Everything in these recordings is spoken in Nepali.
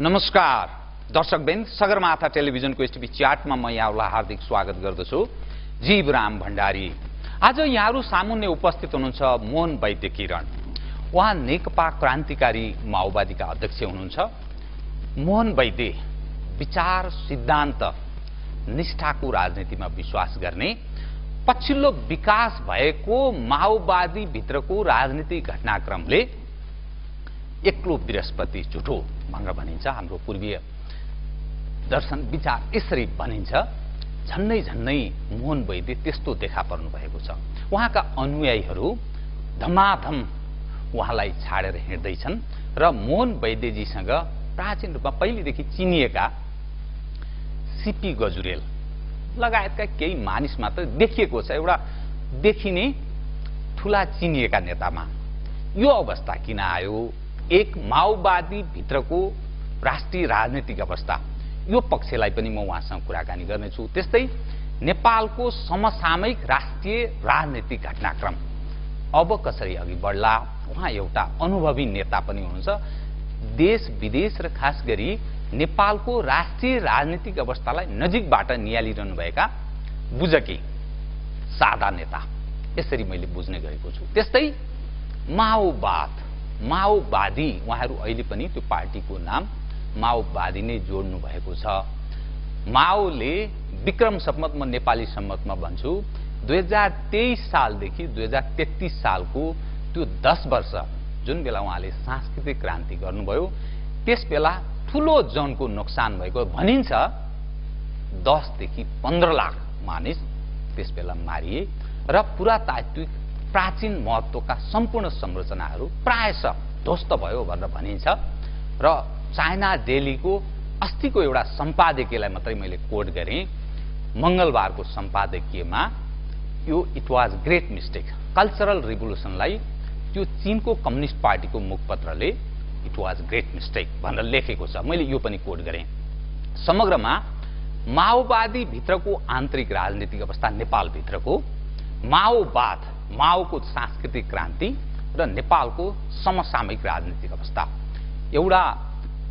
नमस्कार। दर्शकबिन सगरमाथा टेलिभिजनको एसटिभी च्याटमा म यहाँलाई हार्दिक स्वागत गर्दछु। जीवराम भण्डारी। आज यहाँहरू सामुन्ने उपस्थित हुनुहुन्छ मोहन वैद्य किरण। उहाँ नेकपा क्रान्तिकारी माओवादीका अध्यक्ष हुनुहुन्छ। मोहन वैद्य विचार सिद्धान्त निष्ठाको राजनीतिमा विश्वास गर्ने पछिल्लो विकास भएको माओवादीभित्रको राजनीतिक घटनाक्रमले एक्लो बृहस्पति झुठो भनेर भनिन्छ हाम्रो पूर्वीय दर्शन विचार यसरी भनिन्छ झन्नै झन्नै मोहन वैद्य त्यस्तो देखा पर्नु भएको छ। उहाँका अनुयायीहरू धमाधम उहाँलाई छाडेर हिँड्दैछन् र मोहन वैद्यजीसँग प्राचीन रूपमा पहिलेदेखि चिनिएका सिपी गजुरेल लगायतका केही मानिस मात्र देखिएको छ। एउटा देखिने ठुला चिनिएका नेतामा। यो अवस्था किन आयो? एक माओवादी भित्रको राष्ट्रिय राजनीतिक अवस्था। यो पक्षलाई पनि म उहाँसँग कुराकानी गर्नेछु। त्यस्तै नेपालको समसामयिक राष्ट्रिय राजनीतिक घटनाक्रम। अब कसरी अघि बढ्ला? उहाँ एउटा अनुभवी नेता पनि हुनुहुन्छ। देश विदेश र खास गरी नेपालको राष्ट्रिय राजनीतिक अवस्थालाई नजिकबाट निहालिरहनुभएका बुझकी सादा नेता। यसरी मैले बुझ्ने गरेको छु। त्यस्तै माओवाद। माओवादी उहाँहरू अहिले पनि त्यो पार्टीको नाम माओवादी नै जोड्नु भएको छ। माओले विक्रम सम्मत म नेपाली सम्मतमा भन्छु दुई हजार तेइस सालदेखि दुई हजार तेत्तिस सालको त्यो दस वर्ष जुन बेला उहाँले सांस्कृतिक क्रान्ति गर्नुभयो त्यस बेला ठुलो जनको नोक्सान भएको भनिन्छ दसदेखि पन्ध्र लाख मानिस त्यस बेला मारिए र पुरातात्विक प्राचीन महत्वका सम्पूर्ण संरचनाहरू प्रायश ध्वस्त भयो भनेर भनिन्छ। र चाइना डेलीको अस्तिको एउटा सम्पादकीयलाई मात्रै मैले कोट गरेँ। मङ्गलबारको सम्पादकीयमा यो it was great mistake cultural रिभोल्युसनलाई त्यो चिनको कम्युनिस्ट पार्टीको मुखपत्रले इट वाज ग्रेट मिस्टेक भनेर लेखेको छ। मैले यो पनि कोट गरेँ। समग्रमा माओवादी भित्रको आन्तरिक राजनीतिक अवस्था नेपालभित्रको माओवाद माओको सांस्कृतिक क्रान्ति र नेपालको समसामयिक राजनीतिक अवस्था। एउटा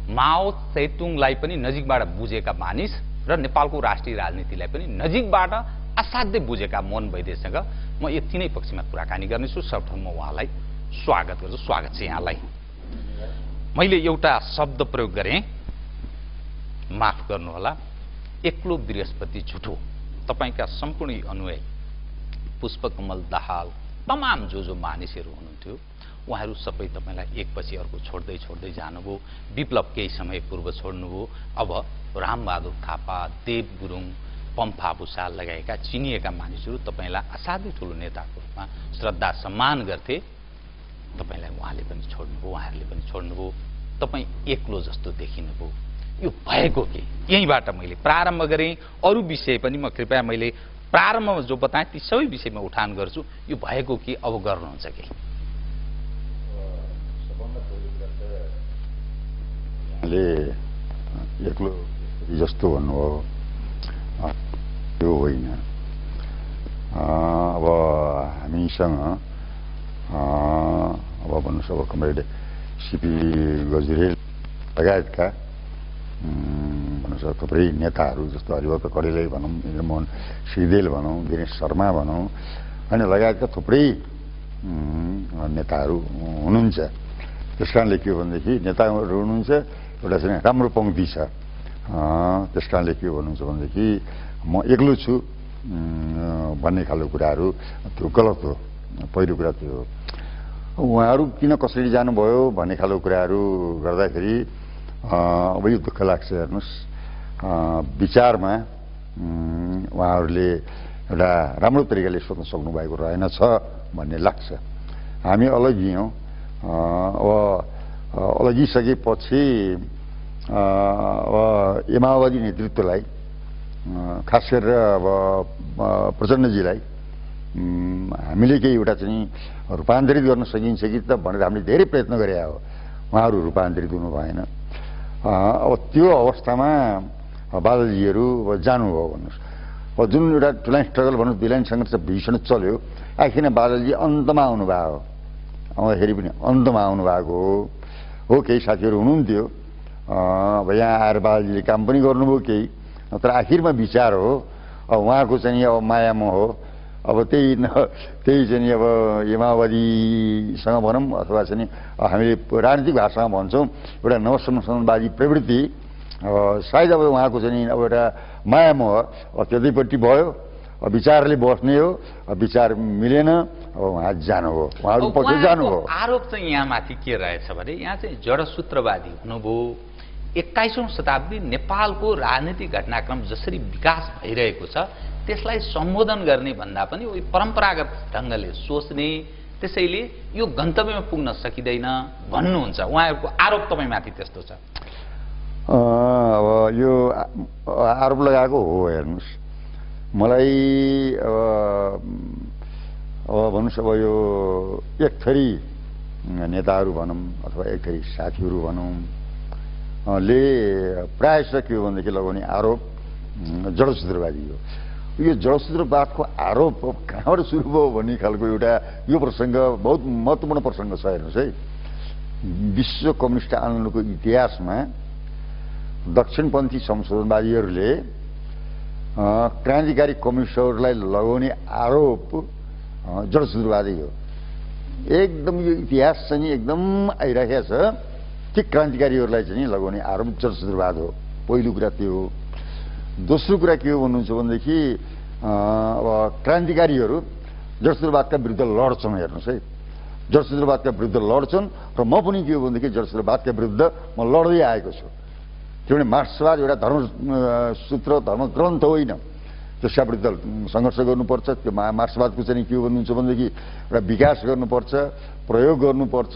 माओ सेतुङलाई पनि नजिकबाट बुझेका मानिस र नेपालको राष्ट्रिय राजनीतिलाई पनि नजिकबाट असाध्यै बुझेका मोहन वैद्यसँग म यति नै पक्षमा कुराकानी गर्नेछु। सर्वप्रथम म उहाँलाई स्वागत गर्छु। स्वागत छ यहाँलाई। मैले एउटा शब्द प्रयोग गरेँ। माफ गर्नुहोला। एक्लो बृहस्पति झुठो। तपाईँका सम्पूर्ण अनुयायी पुष्पकमल दाहाल तमाम जो जो मानिसहरू हुनुहुन्थ्यो उहाँहरू सबै तपाईँलाई एकपछि अर्को छोड्दै छोड्दै जानुभयो। विप्लव केही समय पूर्व छोड्नुभयो। अब रामबहादुर थापा देव गुरुङ पम्फा भूषाल लगाएका चिनिएका मानिसहरू तपाईँलाई असाध्यै ठुलो नेताको रूपमा श्रद्धा सम्मान गर्थे। तपाईँलाई उहाँले पनि छोड्नुभयो उहाँहरूले पनि छोड्नुभयो। तपाईँ एक्लो जस्तो देखिनुभयो। यो भएको के? यहीँबाट मैले प्रारम्भ गरेँ। अरू विषय पनि म कृपया मैले प्रारम्भमा जो बताएँ ती सबै विषयमा उठान गर्छु। यो भएको के अब गर्नुहुन्छ कि? एक्लो जस्तो भन्नुभयो। त्यो होइन। अब हामीसँग अब भन्नुहोस् अब कमरेड सिपी गजुरेल लगायतका भन्नुहोस् थुप्रै नेताहरू जस्तो हरिभक्त कडेलै भनौँ इन्द्रमोहन सिदेल भनौँ दिनेश शर्मा भनौँ अनि लगायतका थुप्रै नेताहरू हुनुहुन्छ त्यस कारणले के हो भनेदेखि नेताहरू हुनुहुन्छ एउटा चाहिँ राम्रो पङ्क्ति छ त्यस कारणले के भन्नुहुन्छ भनेदेखि म एक्लो छु भन्ने खालको कुराहरू त्यो गलत हो पहिलो कुरा त्यो हो उहाँहरू किन कसरी जानुभयो भन्ने खालको कुराहरू गर्दाखेरि अब यो दुःख लाग्छ हेर्नुहोस्। विचारमा उहाँहरूले एउटा राम्रो तरिकाले सोध्न सक्नु भएको रहेनछ भन्ने लाग्छ। हामी अलगियौँ अब अलगिसकेपछि अब माओवादी नेतृत्वलाई खास गरेर अब प्रचण्डजीलाई हामीले केही एउटा चाहिँ रूपान्तरित गर्न सकिन्छ कि त भनेर हामीले धेरै प्रयत्न गरे हो। उहाँहरू रूपान्तरित हुनु भएन अब त्यो अवस्थामा बादलजीहरू अब जानुभयो भन्नुहोस् अब जुन एउटा ठुला स्ट्रगल भन्नु बिलाइन सङ्घर्ष भीषण चल्यो आखिर बादलजी अन्तमा आउनुभयो आउँदाखेरि पनि अन्तमा आउनुभएको हो हो केही साथीहरू हुनुहुन्थ्यो अब यहाँ आएर बालजीले काम पनि गर्नुभयो केही तर आखिरमा विचार हो अब उहाँको चाहिँ अब मायामा हो अब त्यही न त्यही चाहिँ अब यो माओवादीसँग भनौँ अथवा चाहिँ हामीले राजनीतिक भाषामा भन्छौँ एउटा नवसंशोधनवादी प्रवृत्ति। अब सायद अब उहाँको चाहिँ अब एउटा मायामा हो अब त्यतैपट्टि भयो विचारले बस्ने हो विचार मिलेन अब उहाँ जानु हो उहाँहरू पछि जानु हो उहाँको आरोप चाहिँ यहाँ माथि के रहेछ भने यहाँ चाहिँ जडसूत्रवादी हुनुभयो। एक्काइसौँ शताब्दी नेपालको राजनीतिक घटनाक्रम जसरी विकास भइरहेको छ त्यसलाई सम्बोधन गर्ने भन्दा पनि उही परम्परागत ढङ्गले सोच्ने त्यसैले यो गन्तव्यमा पुग्न सकिँदैन भन्नुहुन्छ। उहाँहरूको आरोप तपाईँमाथि त्यस्तो छ। अब यो आरोप लगाएको हो हेर्नुहोस्। मलाई अब भन्नुहोस् अब यो एक थरी नेताहरू भनौँ अथवा एक थरी साथीहरू भनौँ ले प्रायः के हो भनेदेखि लगाउने आरोप उम्, जडसूत्रवादी हो। यो जडसूत्रवादको आरोप कहाँबाट सुरु भयो भन्ने खालको एउटा यो प्रसङ्ग बहुत महत्त्वपूर्ण प्रसङ्ग छ हेर्नुहोस् है। विश्व कम्युनिस्ट आन्दोलनको इतिहासमा दक्षिणपन्थी संशोधनवादीहरूले क्रान्तिकारी कम्युनिस्टहरूलाई लगाउने आरोप अ, जडसूत्रवादी हो। एकदम यो इतिहास चाहिँ एकदम आइरहेको छ ठिक क्रान्तिकारीहरूलाई चाहिँ लगाउने आरोप जडसूत्रवाद हो। पहिलो कुरा त्यो हो। दोस्रो कुरा के हो भन्नुहुन्छ भनेदेखि अब क्रान्तिकारीहरू जडसूत्रवादका विरुद्ध लड्छन् हेर्नुहोस् है। जडसूत्रवादका विरुद्ध लड्छन् र म पनि के हो भनेदेखि जडसूत्रवादका विरुद्ध म लड्दै आएको छु। किनभने मार्क्सवाद एउटा धर्म सूत्र धर्म ग्रन्थ होइन। त्यसका विरुद्ध सङ्घर्ष गर्नुपर्छ। त्यो मा मार्क्सवादको चाहिँ के हो भन्नुहुन्छ भनेदेखि एउटा विकास गर्नुपर्छ प्रयोग गर्नुपर्छ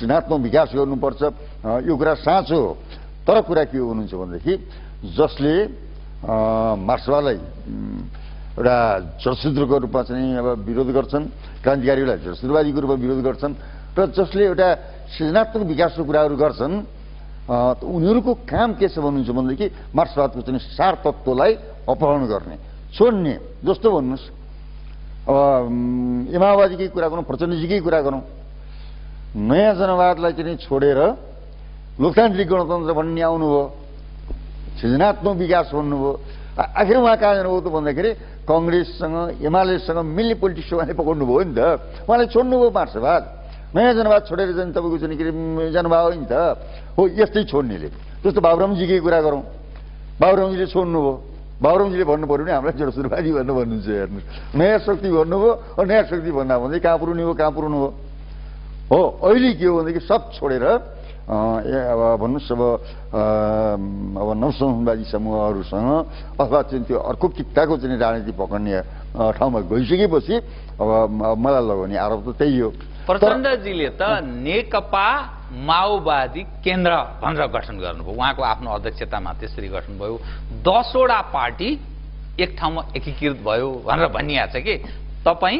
सृजनात्मक विकास गर्नुपर्छ। यो कुरा साँचो हो। तर कुरा के हो भन्नुहुन्छ भनेदेखि जसले मार्क्सवादलाई एउटा जडसूत्रको रूपमा चाहिँ अब विरोध गर्छन् क्रान्तिकारीलाई जडसूत्रवादीको रूपमा विरोध गर्छन् र जसले एउटा सृजनात्मक विकासको कुराहरू गर्छन् उनीहरूको काम के छ भन्नुहुन्छ भनेदेखि मार्क्सवादको चाहिँ सार तत्त्वलाई अपहरण गर्ने। छोड्ने जस्तो भन्नुहोस् अब उम्, यो माओवादीकै कुरा गरौँ प्रचण्डजीकै कुरा गरौँ। नयाँ जनवादलाई चाहिँ छोडेर लोकतान्त्रिक गणतन्त्र भन्ने आउनुभयो। सृजनात्मक विकास भन्नुभयो आखिर उहाँ कहाँ जानुभयो त भन्दाखेरि कङ्ग्रेससँग एमालेसँग मिल्ने पोलिटिक्स उहाँले पकाउनुभयो नि त। उहाँले छोड्नुभयो मार्क्सवाद नयाँ जनवाद छोडेर चाहिँ तपाईँको चाहिँ के अरे जानुभयो नि त। हो यस्तै छोड्नेले। जस्तो बाबुरामजीकै कुरा गरौँ। बाबुरामजीले छोड्नुभयो। बाबुरामजीले भन्नु पऱ्यो भने हामीलाई जडसुरवादी भनेर भन्नुहुन्छ हेर्नुहोस्। नयाँ शक्ति भन्नुभयो अब नयाँ शक्ति भन्दा भन्दै कहाँ पुर्नु हो कहाँ पुर्नु हो अहिले के हो भनेदेखि सब छोडेर अब भन्नुहोस् अब अब नवसंवादी समूहहरूसँग अथवा चाहिँ त्यो अर्को किट्टाको चाहिँ राजनीति पकड्ने अ, ठाउँमा गइसकेपछि अब मलाई लगाउने आरोप त त्यही हो। प्रचण्डजीले त नेकपा माओवादी केन्द्र भनेर गठन गर्नुभयो। उहाँको आफ्नो अध्यक्षतामा त्यसरी गठन भयो दसवटा पार्टी एक ठाउँमा एकीकृत भयो भनेर भनिएको छ कि तपाईँ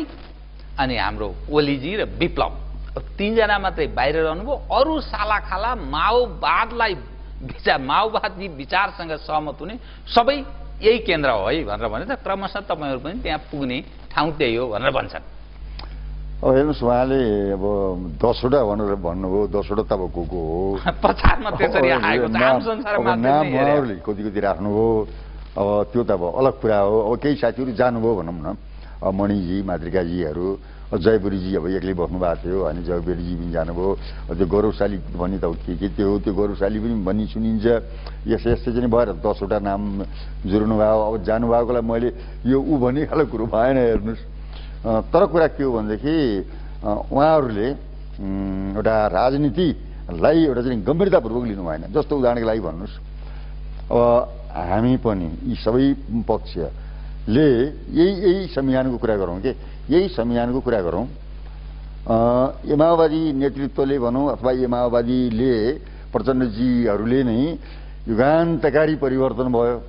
अनि हाम्रो ओलीजी र विप्लव। तिनजना मात्रै बाहिर रहनुभयो। अरू सालाखाला माओवादलाई विचार माओवादी विचारसँग सहमत हुने सबै यही केन्द्र हो है भनेर भने त क्रमशः तपाईँहरू पनि त्यहाँ पुग्ने ठाउँ त्यही हो भनेर भन्छन्। अब हेर्नुहोस् उहाँले अब दसवटा भनेर भन्नुभयो दसवटा त अब को को हो? प्रचारमा त्यसरी आएको कति कति राख्नुभयो। अब त्यो त अब अलग कुरा हो। अब केही साथीहरू जानुभयो भनौँ न। मणिजी मातृकाजीहरू जयपुरीजी अब एक्लै बस्नु भएको थियो अनि जयपुरीजी पनि जानुभयो। त्यो गौरवशाली भन्ने त के के त्यो त्यो गौरवशाली पनि भन्ने सुनिन्छ। यस्तो यस्तै चाहिँ भएर दसवटा नाम जुर्नु भयो अब जानुभएकोलाई मैले यो ऊ भन्ने खालको कुरो भएन हेर्नुहोस्। तर कुरा के हो भनेदेखि उहाँहरूले एउटा राजनीतिलाई एउटा चाहिँ गम्भीरतापूर्वक लिनु भएन। जस्तो उदाहरणको लागि भन्नुहोस्। अब हामी पनि यी सबै पक्षले यही यही संविधानको कुरा गरौँ के? यही संविधानको कुरा गरौँ। अ, यो माओवादी नेतृत्वले भनौँ अथवा माओवादीले प्रचण्डजीहरूले नै युगान्तकारी परिवर्तन भयो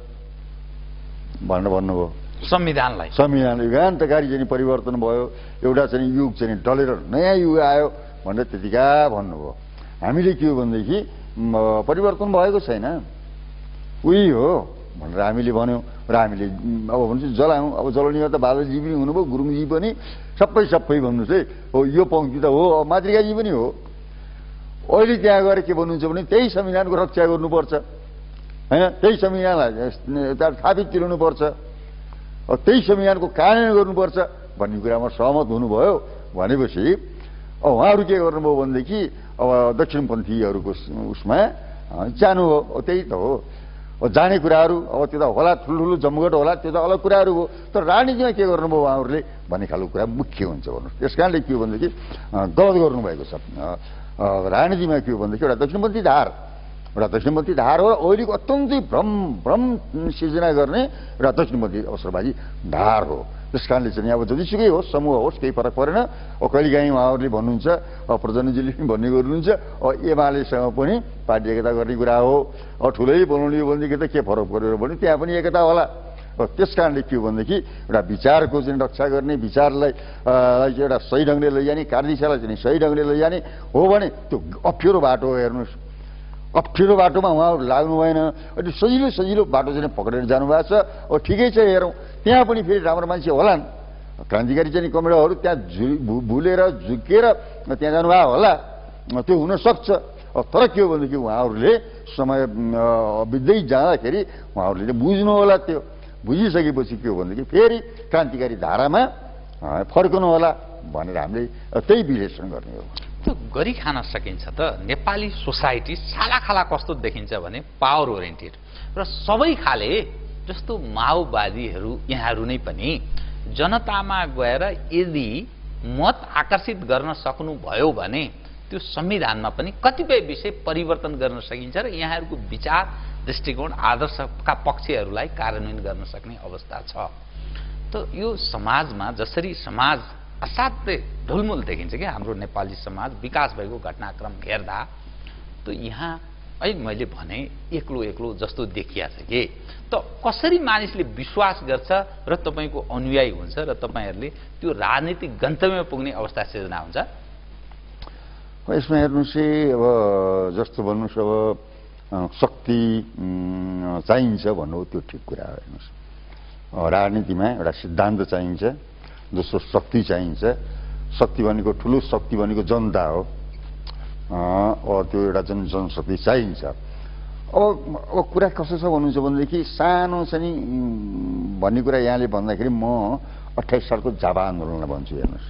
भनेर भन्नुभयो। संविधानलाई। संविधान युगान्तकारी चाहिँ परिवर्तन भयो एउटा चाहिँ युग चाहिँ डलेर नयाँ युग आयो भनेर त्यतिका भन्नुभयो। हामीले के हो भनेदेखि परिवर्तन भएको छैन। उही हो भनेर हामीले भन्यौँ। र हामीले अब भन्नुहोस् जलायौँ अब जलाउनेमा त बादलजी पनि हुनुभयो गुरुङजी पनि सबै सबै भन्नुहोस् है। हो यो पङ्क्ति त हो मातृकाजी पनि हो। अहिले त्यहाँ गएर के भन्नुहुन्छ भने त्यही संविधानको रक्षा गर्नुपर्छ। होइन त्यही संविधानलाई यता थापित तुल्याउनुपर्छ अब त्यही संविधानको कार्यान्वयन गर्नुपर्छ भन्ने कुरामा सहमत हुनुभयो भनेपछि अब उहाँहरू के गर्नुभयो भनेदेखि अब दक्षिणपन्थीहरूको उसमा जानु हो त्यही त हो। जाने कुराहरू अब त्यो त होला ठुल्ठुलो जमघट होला त्यो त अलग कुराहरू हो। तर राजनीतिमा के गर्नुभयो उहाँहरूले? भन्ने खालको कुरा मुख्य हुन्छ भन्नुहोस्। त्यस कारणले के हो भनेदेखि गलत गर्नुभएको छ। राजनीतिमा के हो भनेदेखि एउटा दक्षिणपन्थी धार एउटा दक्षिणपन्थी धार हो र अत्यन्तै भ्रम भ्रम सिर्जना गर्ने एउटा दक्षिणपन्थी अवसरवादी धार हो। त्यस कारणले चाहिँ अब जतिसुकै होस् समूह होस् केही फरक परेन। अब कहिलेकाहीँ उहाँहरूले भन्नुहुन्छ प्रधानजीले पनि भन्ने गर्नुहुन्छ अब एमालेसँग पनि पार्टी एकता गर्ने कुरा हो। अब ठुलै बनाउने हो भनेदेखि त के फरक पऱ्यो भने त्यहाँ पनि एकता होला। त्यस कारणले के हो भनेदेखि एउटा विचारको चाहिँ रक्षा गर्ने विचारलाई चाहिँ एउटा सही ढङ्गले लैजाने कार्यदिशालाई चाहिँ सही ढङ्गले लैजाने हो भने त्यो अप्ठ्यारो बाटो हो हेर्नुहोस्। अप्ठ्यारो बाटोमा उहाँहरू लाग्नु भएन। अनि सजिलो सजिलो बाटो चाहिँ पक्रेर जानुभएको छ। अब ठिकै छ हेरौँ। त्यहाँ पनि फेरि राम्रो मान्छे होलान् क्रान्तिकारी चाहिँ कमरेडहरू त्यहाँ झु भुलेर झुकेर त्यहाँ जानुभएको होला। त्यो हुनसक्छ। तर के हो भनेदेखि उहाँहरूले समय बित्दै जाँदाखेरि उहाँहरूले चाहिँ बुझ्नु होला त्यो। बुझिसकेपछि के हो भनेदेखि फेरि क्रान्तिकारी धारामा फर्कनु होला भनेर हामीले त्यही विश्लेषण गर्ने हो। त्यो गरी खान सकिन्छ त। नेपाली सोसाइटी सालाखाला कस्तो देखिन्छ भने पावर ओरिएन्टेड। र सबै खाले जस्तो माओवादीहरू यहाँहरू नै पनि जनतामा गएर यदि मत आकर्षित गर्न सक्नुभयो भने त्यो संविधानमा पनि कतिपय विषय परिवर्तन गर्न सकिन्छ र यहाँहरूको विचार दृष्टिकोण आदर्शका पक्षहरूलाई कार्यान्वयन गर्न सक्ने अवस्था छ। त यो समाजमा जसरी समाज असाध्यै ढुलमुल देखिन्छ कि हाम्रो नेपाली समाज विकास भएको घटनाक्रम हेर्दा त यहाँ है मैले भने एक्लो एक्लो जस्तो देखिया छ कि? त कसरी मानिसले विश्वास गर्छ र तपाईँको अनुयायी हुन्छ र तपाईँहरूले त्यो राजनीतिक गन्तव्यमा पुग्ने अवस्था सिर्जना हुन्छ? यसमा हेर्नुहोस् है अब जस्तो भन्नुहोस् अब शक्ति चाहिन्छ भन्नु त्यो ठिक कुरा हो हेर्नुहोस्। राजनीतिमा एउटा सिद्धान्त चाहिन्छ दोस्रो शक्ति चाहिन्छ। शक्ति भनेको ठुलो शक्ति भनेको जनता हो। त्यो एउटा जन जनशक्ति चाहिन्छ। अब अब कुरा कस्तो छ भन्नुहुन्छ भनेदेखि सानो चाहिँ नि भन्ने कुरा यहाँले भन्दाखेरि म अठाइस सालको झापा आन्दोलनलाई भन्छु हेर्नुहोस्।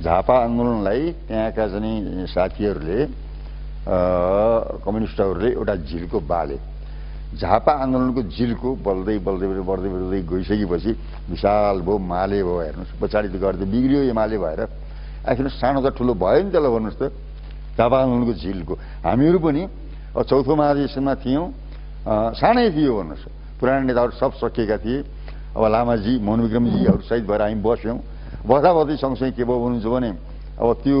झापा आन्दोलनलाई त्यहाँका चाहिँ साथीहरूले कम्युनिस्टहरूले एउटा झिलको बाले। झापा आन्दोलनको झिलको बल्दै बल्दै बल्दै बढ्दै बढ्दै गइसकेपछि विशाल भयो माले भयो हेर्नुहोस् पछाडि त गर्दै बिग्रियो एमाले भएर। आखिर सानो त ठुलो भयो नि त्यसलाई भन्नुहोस् त। आन्दोलनको झिलको हामीहरू पनि चौथो महाधिवेशनमा थियौँ सानै थियो भन्नुहोस् पुराना नेताहरू सब सकिएका थिए अब लामाजी मोहन विक्रमजीहरू सहित भएर हामी बस्यौँ बस्दा बस्दै सँगसँगै के भयो भन्नुहुन्छ भने अब त्यो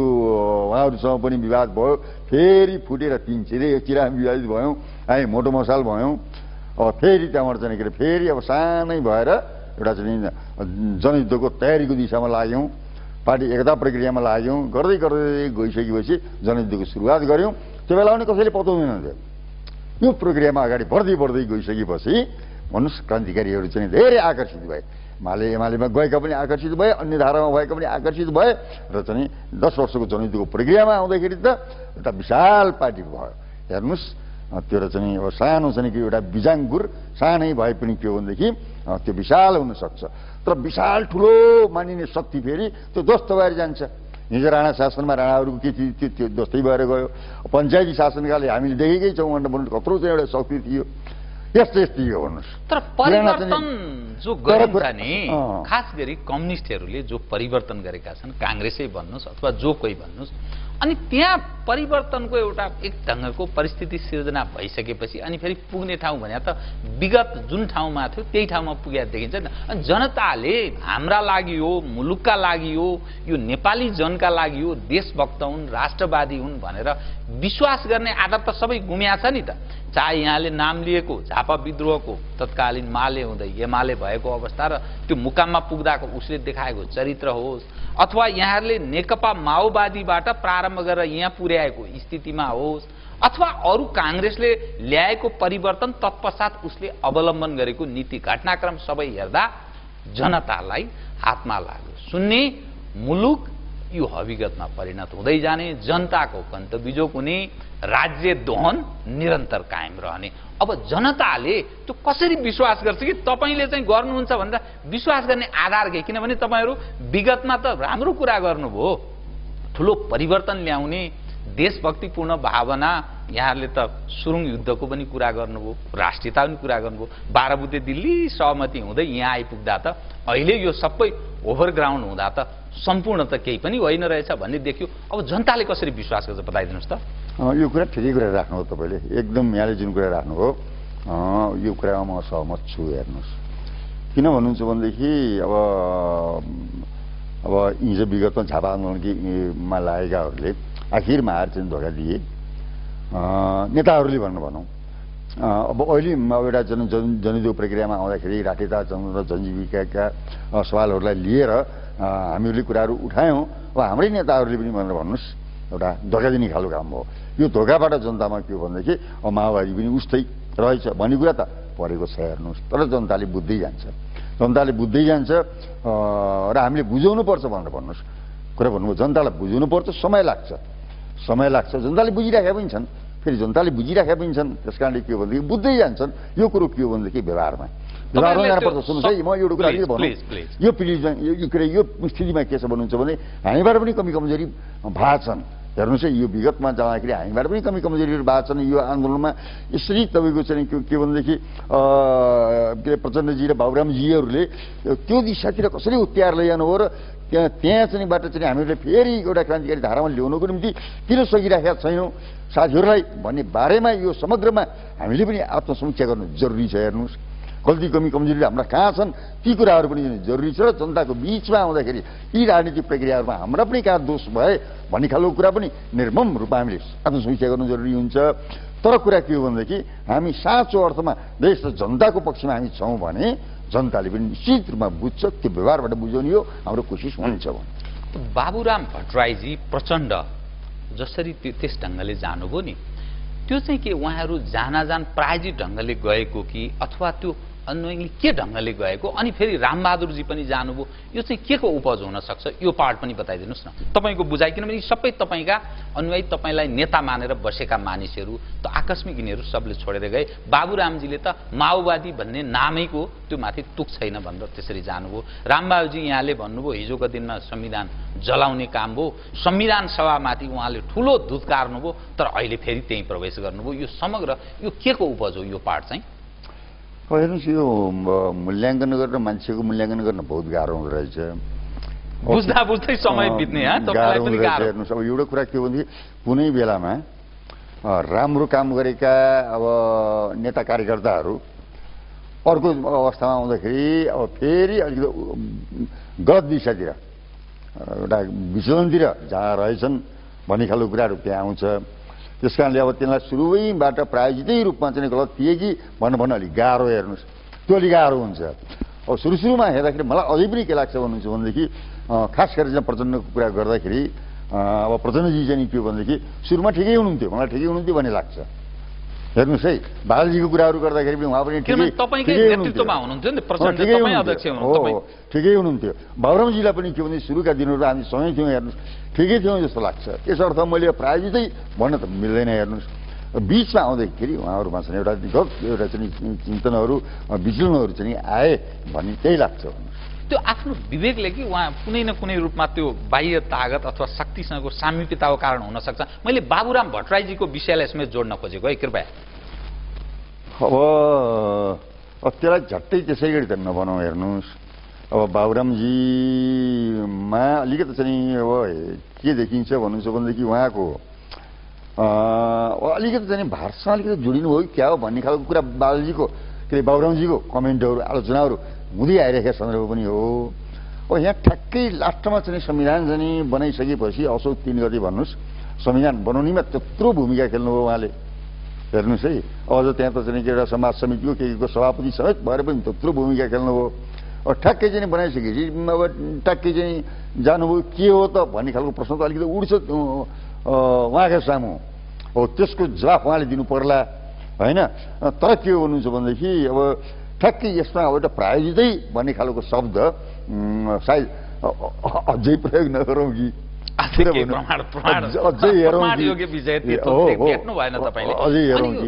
उहाँहरूसँग पनि विवाद भयो फेरि फुटेर तिन चिरे चिरा विवादित भयौँ हामी मोटो मसाल भयौँ अब फेरि त्यहाँबाट चाहिँ के अरे फेरि अब सानै भएर एउटा चाहिँ जनयुद्धको तयारीको दिशामा लाग्यौँ पार्टी एकता प्रक्रियामा लाग्यौँ गर्दै गर्दै गइसकेपछि जनयुद्धको सुरुवात गऱ्यौँ। त्यो बेला पनि कसैले पताउँदैन थियो यो प्रक्रियामा अगाडि बढ्दै बढ्दै गइसकेपछि भन्नुहोस् क्रान्तिकारीहरू चाहिँ धेरै आकर्षित भए। माले एमालेमा गएका पनि आकर्षित भए अन्य धारामा भएका पनि आकर्षित भए र चाहिँ दस वर्षको जनयुद्धको प्रक्रियामा आउँदाखेरि त एउटा विशाल पार्टी भयो। हेर्नुहोस् त्यो र चाहिँ अब सानो चाहिँ कि एउटा बिजाङ्कुर सानै भए पनि के हो भनेदेखि त्यो विशाल हुनसक्छ। तर विशाल ठुलो मानिने शक्ति फेरि त्यो ध्वस्त भएर जान्छ। हिजो राणा शासनमा राणाहरूको के चिज थियो त्यो जस्तै भएर गयो। पञ्चायती शासनकालले हामीले देखेकै छौँ भनेर भन्नु कत्रो चाहिँ एउटा शक्ति थियो। यस्तो यस्तो हो भन्नुहोस्। तर परिवर्तन जो गरिन्छ नि। खास गरी कम्युनिस्टहरूले जो परिवर्तन गरेका छन् काङ्ग्रेसै भन्नुहोस् अथवा जो कोही भन्नुहोस् अनि त्यहाँ परिवर्तनको एउटा एक ढङ्गको परिस्थिति सिर्जना भइसकेपछि अनि फेरि पुग्ने ठाउँ भने त विगत जुन ठाउँमा थियो त्यही ठाउँमा पुगेर देखिन्छ नि अनि जनताले हाम्रा लागि हो मुलुकका लागि हो यो नेपाली जनका लागि हो देशभक्त हुन् राष्ट्रवादी हुन् भनेर विश्वास गर्ने आधार त सबै गुम्या छ नि त। चाहे यहाँले नाम लिएको झापा विद्रोहको तत्कालीन माले हुँदै एमाले भएको अवस्था र त्यो मुकाममा पुग्दाको उसले देखाएको चरित्र होस् अथवा यहाँहरूले नेकपा माओवादीबाट प्रारम्भ गरेर यहाँ पुर्याएको स्थितिमा होस् अथवा अरू काङ्ग्रेसले ल्याएको परिवर्तन तत्पश्चात उसले अवलम्बन गरेको नीति घटनाक्रम सबै हेर्दा जनतालाई हातमा लाग्यो। सुन्ने मुलुक यो हविगतमा परिणत हुँदै जाने जनताको कन्त बिजोक हुने राज्य दोहन निरन्तर कायम रहने। अब जनताले त्यो कसरी विश्वास गर्छ कि तपाईँले चाहिँ गर्नुहुन्छ भन्दा विश्वास गर्ने आधार के? किनभने तपाईँहरू विगतमा त राम्रो कुरा गर्नुभयो। ठुलो परिवर्तन ल्याउने देशभक्तिपूर्ण भावना यहाँले त सुरुङ युद्धको पनि कुरा गर्नुभयो राष्ट्रियता पनि कुरा गर्नुभयो। बाह्र बुद्धे दिल्ली सहमति हुँदै यहाँ आइपुग्दा त अहिले यो सबै ओभरग्राउन्ड हुँदा त सम्पूर्ण त केही पनि होइन रहेछ भन्ने देखियो। अब जनताले कसरी विश्वास गर्छ बताइदिनुहोस् त। यो कुरा ठिकै कुरा राख्नु हो तपाईँले। एकदम यहाँले जुन कुरा राख्नुभयो अँ, यो कुरामा म सहमत छु हेर्नुहोस्। किन भन्नुहुन्छ भनेदेखि अब अब हिजो विगतमा झापा आन्दोलनमा लागेकाहरूले आखिरमा आएर चाहिँ धोका दिए। नेताहरूले भन्नु भनौँ। अब अहिले एउटा जन जन जनयुद्ध प्रक्रियामा आउँदाखेरि राष्ट्रियता जनता जनजीविकाका सवालहरूलाई लिएर हामीहरूले कुराहरू उठायौँ। अब हाम्रै नेताहरूले पनि भनेर भन्नुहोस् एउटा धोका दिने खालको काम हो। यो धोकाबाट जनतामा के हो भनेदेखि अब माओवादी पनि उस्तै रहेछ भन्ने कुरा त परेको छ हेर्नुहोस्। तर जनताले बुझ्दै जान्छ। जनताले बुझ्दै जान्छ र हामीले बुझाउनु पर्छ भनेर भन्नुहोस्। कुरा भन्नुभयो जनतालाई बुझाउनु पर्छ समय लाग्छ। समय लाग्छ जनताले बुझिराखेका पनि छन्। फेरि जनताले बुझिराखेका पनि छन्। त्यस कारणले के हो भनेदेखि बुझ्दै जान्छन्। यो कुरो के हो भनेदेखि व्यवहारमा। सुन्नुहोस् है म एउटा कुरा के भनौँ please, please. यो पिँढीमा यो कुरा यो स्थितिमा के छ भन्नुहुन्छ भने हामीबाट पनि कमी कमजोरी भएको छन् हेर्नुहोस् है यो विगतमा जाँदाखेरि हामीबाट पनि कमी कमजोरीहरू भएको छन् यो आन्दोलनमा यसरी तपाईँको चाहिँ के भनेदेखि के अरे प्रचण्डजी र बाबुरामजीहरूले त्यो दिशातिर कसरी उत्याएर लैजानु हो र त्यहाँ त्यहाँ चाहिँ बाट चाहिँ हामीहरूले फेरि एउटा क्रान्तिकारी धारामा ल्याउनुको निम्ति किन सकिराखेका छैनौँ साथीहरूलाई भन्ने बारेमा यो समग्रमा हामीले पनि आत्मसमीक्षा गर्नु जरुरी छ हेर्नुहोस् गल्ती कमी कमजोरी हाम्रा कहाँ छन्? ती कुराहरू पनि जरुरी छ र जनताको बिचमा आउँदाखेरि यी राजनीतिक प्रक्रियाहरूमा हाम्रा पनि कहाँ दोष भए भन्ने खालको कुरा पनि निर्मम रूपमा हामीले आत्मसमीक्षा गर्नु जरुरी हुन्छ। तर कुरा के हो भनेदेखि हामी साँचो अर्थमा देश र जनताको पक्षमा हामी छौँ भने जनताले पनि निश्चित रूपमा बुझ्छ त्यो व्यवहारबाट बुझाउने हो हाम्रो कोसिस हुन्छ भने बाबुराम भट्टराईजी प्रचण्ड जसरी त्यो त्यस ढङ्गले जानुभयो नि त्यो चाहिँ के उहाँहरू जानाजान प्रायजी ढङ्गले गएको कि अथवा त्यो अन्वयले के ढङ्गले गएको? अनि फेरि रामबहादुरजी पनि जानुभयो। यो चाहिँ के को उपज हुन सक्छ? यो पार्ट पनि बताइदिनुहोस् न। तपाईँको बुझाइ किनभने सबै तपाईँका अनुयायी तपाईँलाई नेता मानेर बसेका मानिसहरू त आकस्मिक यिनीहरू सबले छोडेर गए। बाबुरामजीले त माओवादी भन्ने नामैको त्यो माथि तुक छैन भनेर त्यसरी जानुभयो। रामबहादुरजी यहाँले भन्नुभयो हिजोको दिनमा संविधान जलाउने काम भयो। संविधान सभामाथि उहाँले ठुलो धुत्कार्नुभयो तर अहिले फेरि त्यहीँ प्रवेश गर्नुभयो। यो समग्र यो के को उपज हो यो पार्ट चाहिँ? हेर्नुहोस् यो मूल्याङ्कन गर्न मान्छेको मूल्याङ्कन गर्न बहुत गाह्रो हुँदो रहेछ। बुझ्दा बुझ्दै समय बित्ने हेर्नुहोस्। अब एउटा कुरा के हो भने कुनै बेलामा राम्रो काम गरेका अब नेता कार्यकर्ताहरू अर्को अवस्थामा आउँदाखेरि अब फेरि अलिकति गलत दिशातिर एउटा विचलनतिर जहाँ रहेछन् भन्ने खालको कुराहरू त्यहाँ आउँछ। त्यस कारणले अब तिनीलाई सुरुवैबाट प्रायोजितै रूपमा चाहिँ गलत थिए कि भन्नु भन्नु अलिक गाह्रो हेर्नुहोस्। त्यो अलिक गाह्रो हुन्छ। अब सुरु सुरुमा हेर्दाखेरि मलाई अझै पनि के लाग्छ भन्नुहुन्छ भनेदेखि खास गरेर चाहिँ प्रचण्डको कुरा गर्दाखेरि अब प्रचण्डजी चाहिँ के भनेदेखि सुरुमा ठिकै हुनुहुन्थ्यो मलाई ठिकै हुनुहुन्थ्यो भन्ने लाग्छ। हेर्नुहोस् है बालजीको कुराहरू गर्दाखेरि पनि उहाँ पनि ठिकै हुनुहुन्थ्यो। बाबुरामजीलाई पनि के भने सुरुका दिनहरू हामी सँगै थियौँ हेर्नुहोस्। ठिकै थियौँ जस्तो लाग्छ। त्यस अर्थ मैले प्रायोजितै भन्न त मिल्दैन हेर्नुहोस्। बिचमा आउँदाखेरि उहाँहरूमा चाहिँ एउटा गलत एउटा चाहिँ चिन्तनहरू विचलनहरू चाहिँ आए भन्ने त्यही लाग्छ भन्नुहोस् त्यो आफ्नो विवेकले कि उहाँ कुनै न कुनै रूपमा त्यो बाह्य तागत अथवा शक्तिसँगको सामिप्यताको कारण हुन सक्छ। मैले बाबुराम भट्टराईजीको विषयलाई यसमा जोड्न खोजेको है कृपया। अब त्यसलाई झट्टै त्यसै गरी त नबनाउँ हेर्नुहोस्। अब बाबुरामजीमा अलिकति चाहिँ अब के देखिन्छ भन्नुहुन्छ भनेदेखि उहाँको अलिकति चाहिँ भारतसँग अलिकति जोडिनु हो क्या हो भन्ने खालको कुरा बाबुजीको के अरे बाबुरामजीको कमेन्टहरू आलोचनाहरू। हुँदै आइरहेका सन्दर्भ पनि हो। अब यहाँ ठ्याक्कै लास्टमा चाहिँ संविधान चाहिँ बनाइसकेपछि असोज तिन गति भन्नुहोस् संविधान बनाउनेमा त्यत्रो भूमिका खेल्नुभयो उहाँले। हेर्नुहोस् है अझ त्यहाँ त चाहिँ के एउटा समाज समितिको के केको सभापति समेत भएर पनि त्यत्रो भूमिका खेल्नुभयो। अब ठ्याक्कै चाहिँ बनाइसकेपछि अब ट्याक्कै चाहिँ जानुभयो के हो त भन्ने खालको प्रश्न त अलिकति उड्छ उहाँका सामु। हो त्यसको जवाफ उहाँले दिनु पर्ला होइन? तर के हो भन्नुहुन्छ भनेदेखि अब ठ्याक्कै यसमा अब एउटा प्रायोजितै भन्ने खालको शब्द सायद अझै प्रयोग नगरौँ कि?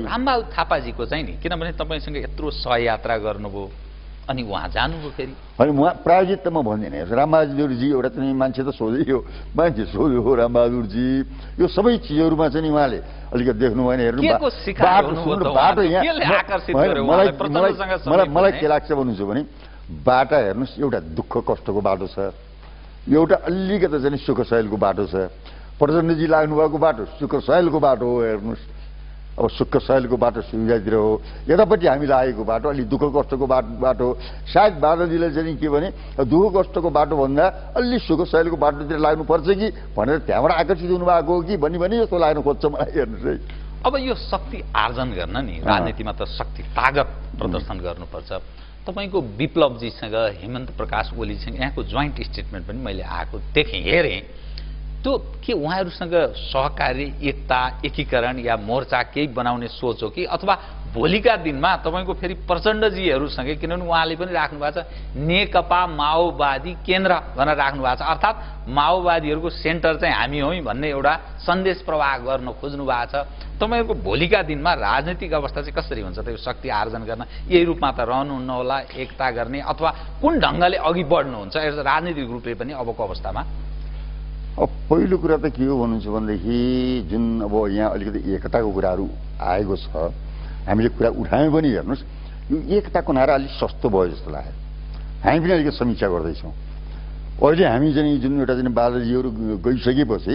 रामबहादुर थापाजीको चाहिँ नि किनभने तपाईँसँग यत्रो सहयात्रा गर्नुभयो। अनि उहाँ जानुभयो फेरि। होइन उहाँ प्रायोजित त म भन्दिनँ रामबहादुरजी एउटा चाहिँ मान्छे त सोध्यो मान्छे सोध्यो हो रामबहादुरजी। यो सबै चिजहरूमा चाहिँ उहाँले अलिकति देख्नु भएन हेर्नु बाटो? यहाँ मलाई मलाई? के लाग्छ भन्नुहुन्छ भने बाटा हेर्नुहोस् एउटा दुःख कष्टको बाटो छ। एउटा अलिकति चाहिँ सुख सहेलको बाटो छ। प्रचण्डजी लाग्नुभएको बाटो सुख सहेलको बाटो हो हेर्नुहोस्। अब सुख सहेलको बाटो सुविधातिर हो। यतापट्टि हामी लागेको बाटो अलि दुःख कष्टको बाटो बाटो सायद बाटोजीले चाहिँ के भने दुःख कष्टको बाटोभन्दा अलि सुख सहेलको बाटोतिर लाग्नुपर्छ कि भनेर त्यहाँबाट आकर्षित हुनुभएको हो कि भन्ने भने जस्तो लाग्नु खोज्छ मलाई हेर्नुहोस् है अब यो शक्ति आर्जन गर्न नि राजनीतिमा त शक्ति तागत प्रदर्शन गर्नुपर्छ। तपाईँको विप्लवजीसँग हेमन्त प्रकाश ओलीसँग यहाँको जोइन्ट स्टेटमेन्ट पनि मैले आएको देखेँ हेरेँ। त्यो के उहाँहरूसँग सहकार्य एकता एकीकरण या मोर्चा केही बनाउने सोच हो कि? अथवा भोलिका दिनमा तपाईँको फेरि प्रचण्डजीहरूसँगै किनभने उहाँले पनि राख्नु भएको छ नेकपा माओवादी केन्द्र भनेर राख्नु भएको छ। अर्थात् माओवादीहरूको सेन्टर चाहिँ हामी हौँ भन्ने एउटा सन्देश प्रवाह गर्न खोज्नु भएको छ। तपाईँहरूको भोलिका दिनमा राजनैतिक अवस्था चाहिँ कसरी हुन्छ? त यो शक्ति आर्जन गर्न यही रूपमा त रहनुहुन्न होला एकता गर्ने अथवा कुन ढङ्गले अघि बढ्नुहुन्छ राजनीतिक रूपले पनि अबको अवस्थामा अब पहिलो कुरा त के हो भन्नुहुन्छ भनेदेखि जुन अब यहाँ अलिकति एकताको कुराहरू आएको छ हामीले कुरा उठायौँ पनि हेर्नुहोस् यो एकताको नारा अलिक सस्तो भयो जस्तो लाग्यो। हामी पनि अलिकति समीक्षा गर्दैछौँ। अहिले हामी चाहिँ जुन एउटा चाहिँ बालजीहरू गइसकेपछि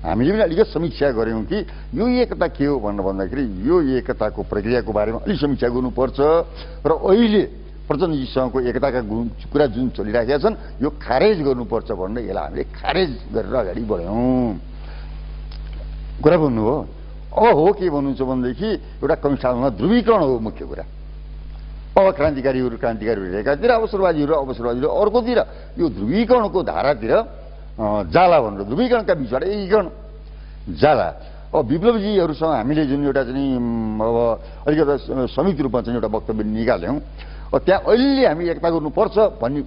हामीले पनि अलिकति समीक्षा गऱ्यौँ कि यो एकता के हो भनेर भन्दाखेरि यो एकताको प्रक्रियाको बारेमा अलिक समीक्षा गर्नुपर्छ। र अहिले प्रचण्डजीसँगको एकताका कुरा जुन चलिराखेका छन् यो खारेज गर्नुपर्छ भनेर यसलाई हामीले खारेज गरेर अगाडि बढ्यौँ कुरा भन्नुभयो अब हो के भन्नुहुन्छ भनेदेखि एउटा कमिसालमा ध्रुवीकरण हो मुख्य कुरा अब क्रान्तिकारीहरू क्रान्तिकारीहरू एकातिर अवसरवादीहरू अवसरवादीहरू अर्कोतिर यो ध्रुवीकरणको धारातिर जाला भनेर ध्रुवीकरणका बिचबाट एकीकरण जाला अब विप्लवजीहरूसँग हामीले जुन एउटा चाहिँ अब अलिकति संयुक्त रूपमा चाहिँ एउटा वक्तव्य निकाल्यौँ त्यहाँ अहिले हामी एकता गर्नुपर्छ भन्ने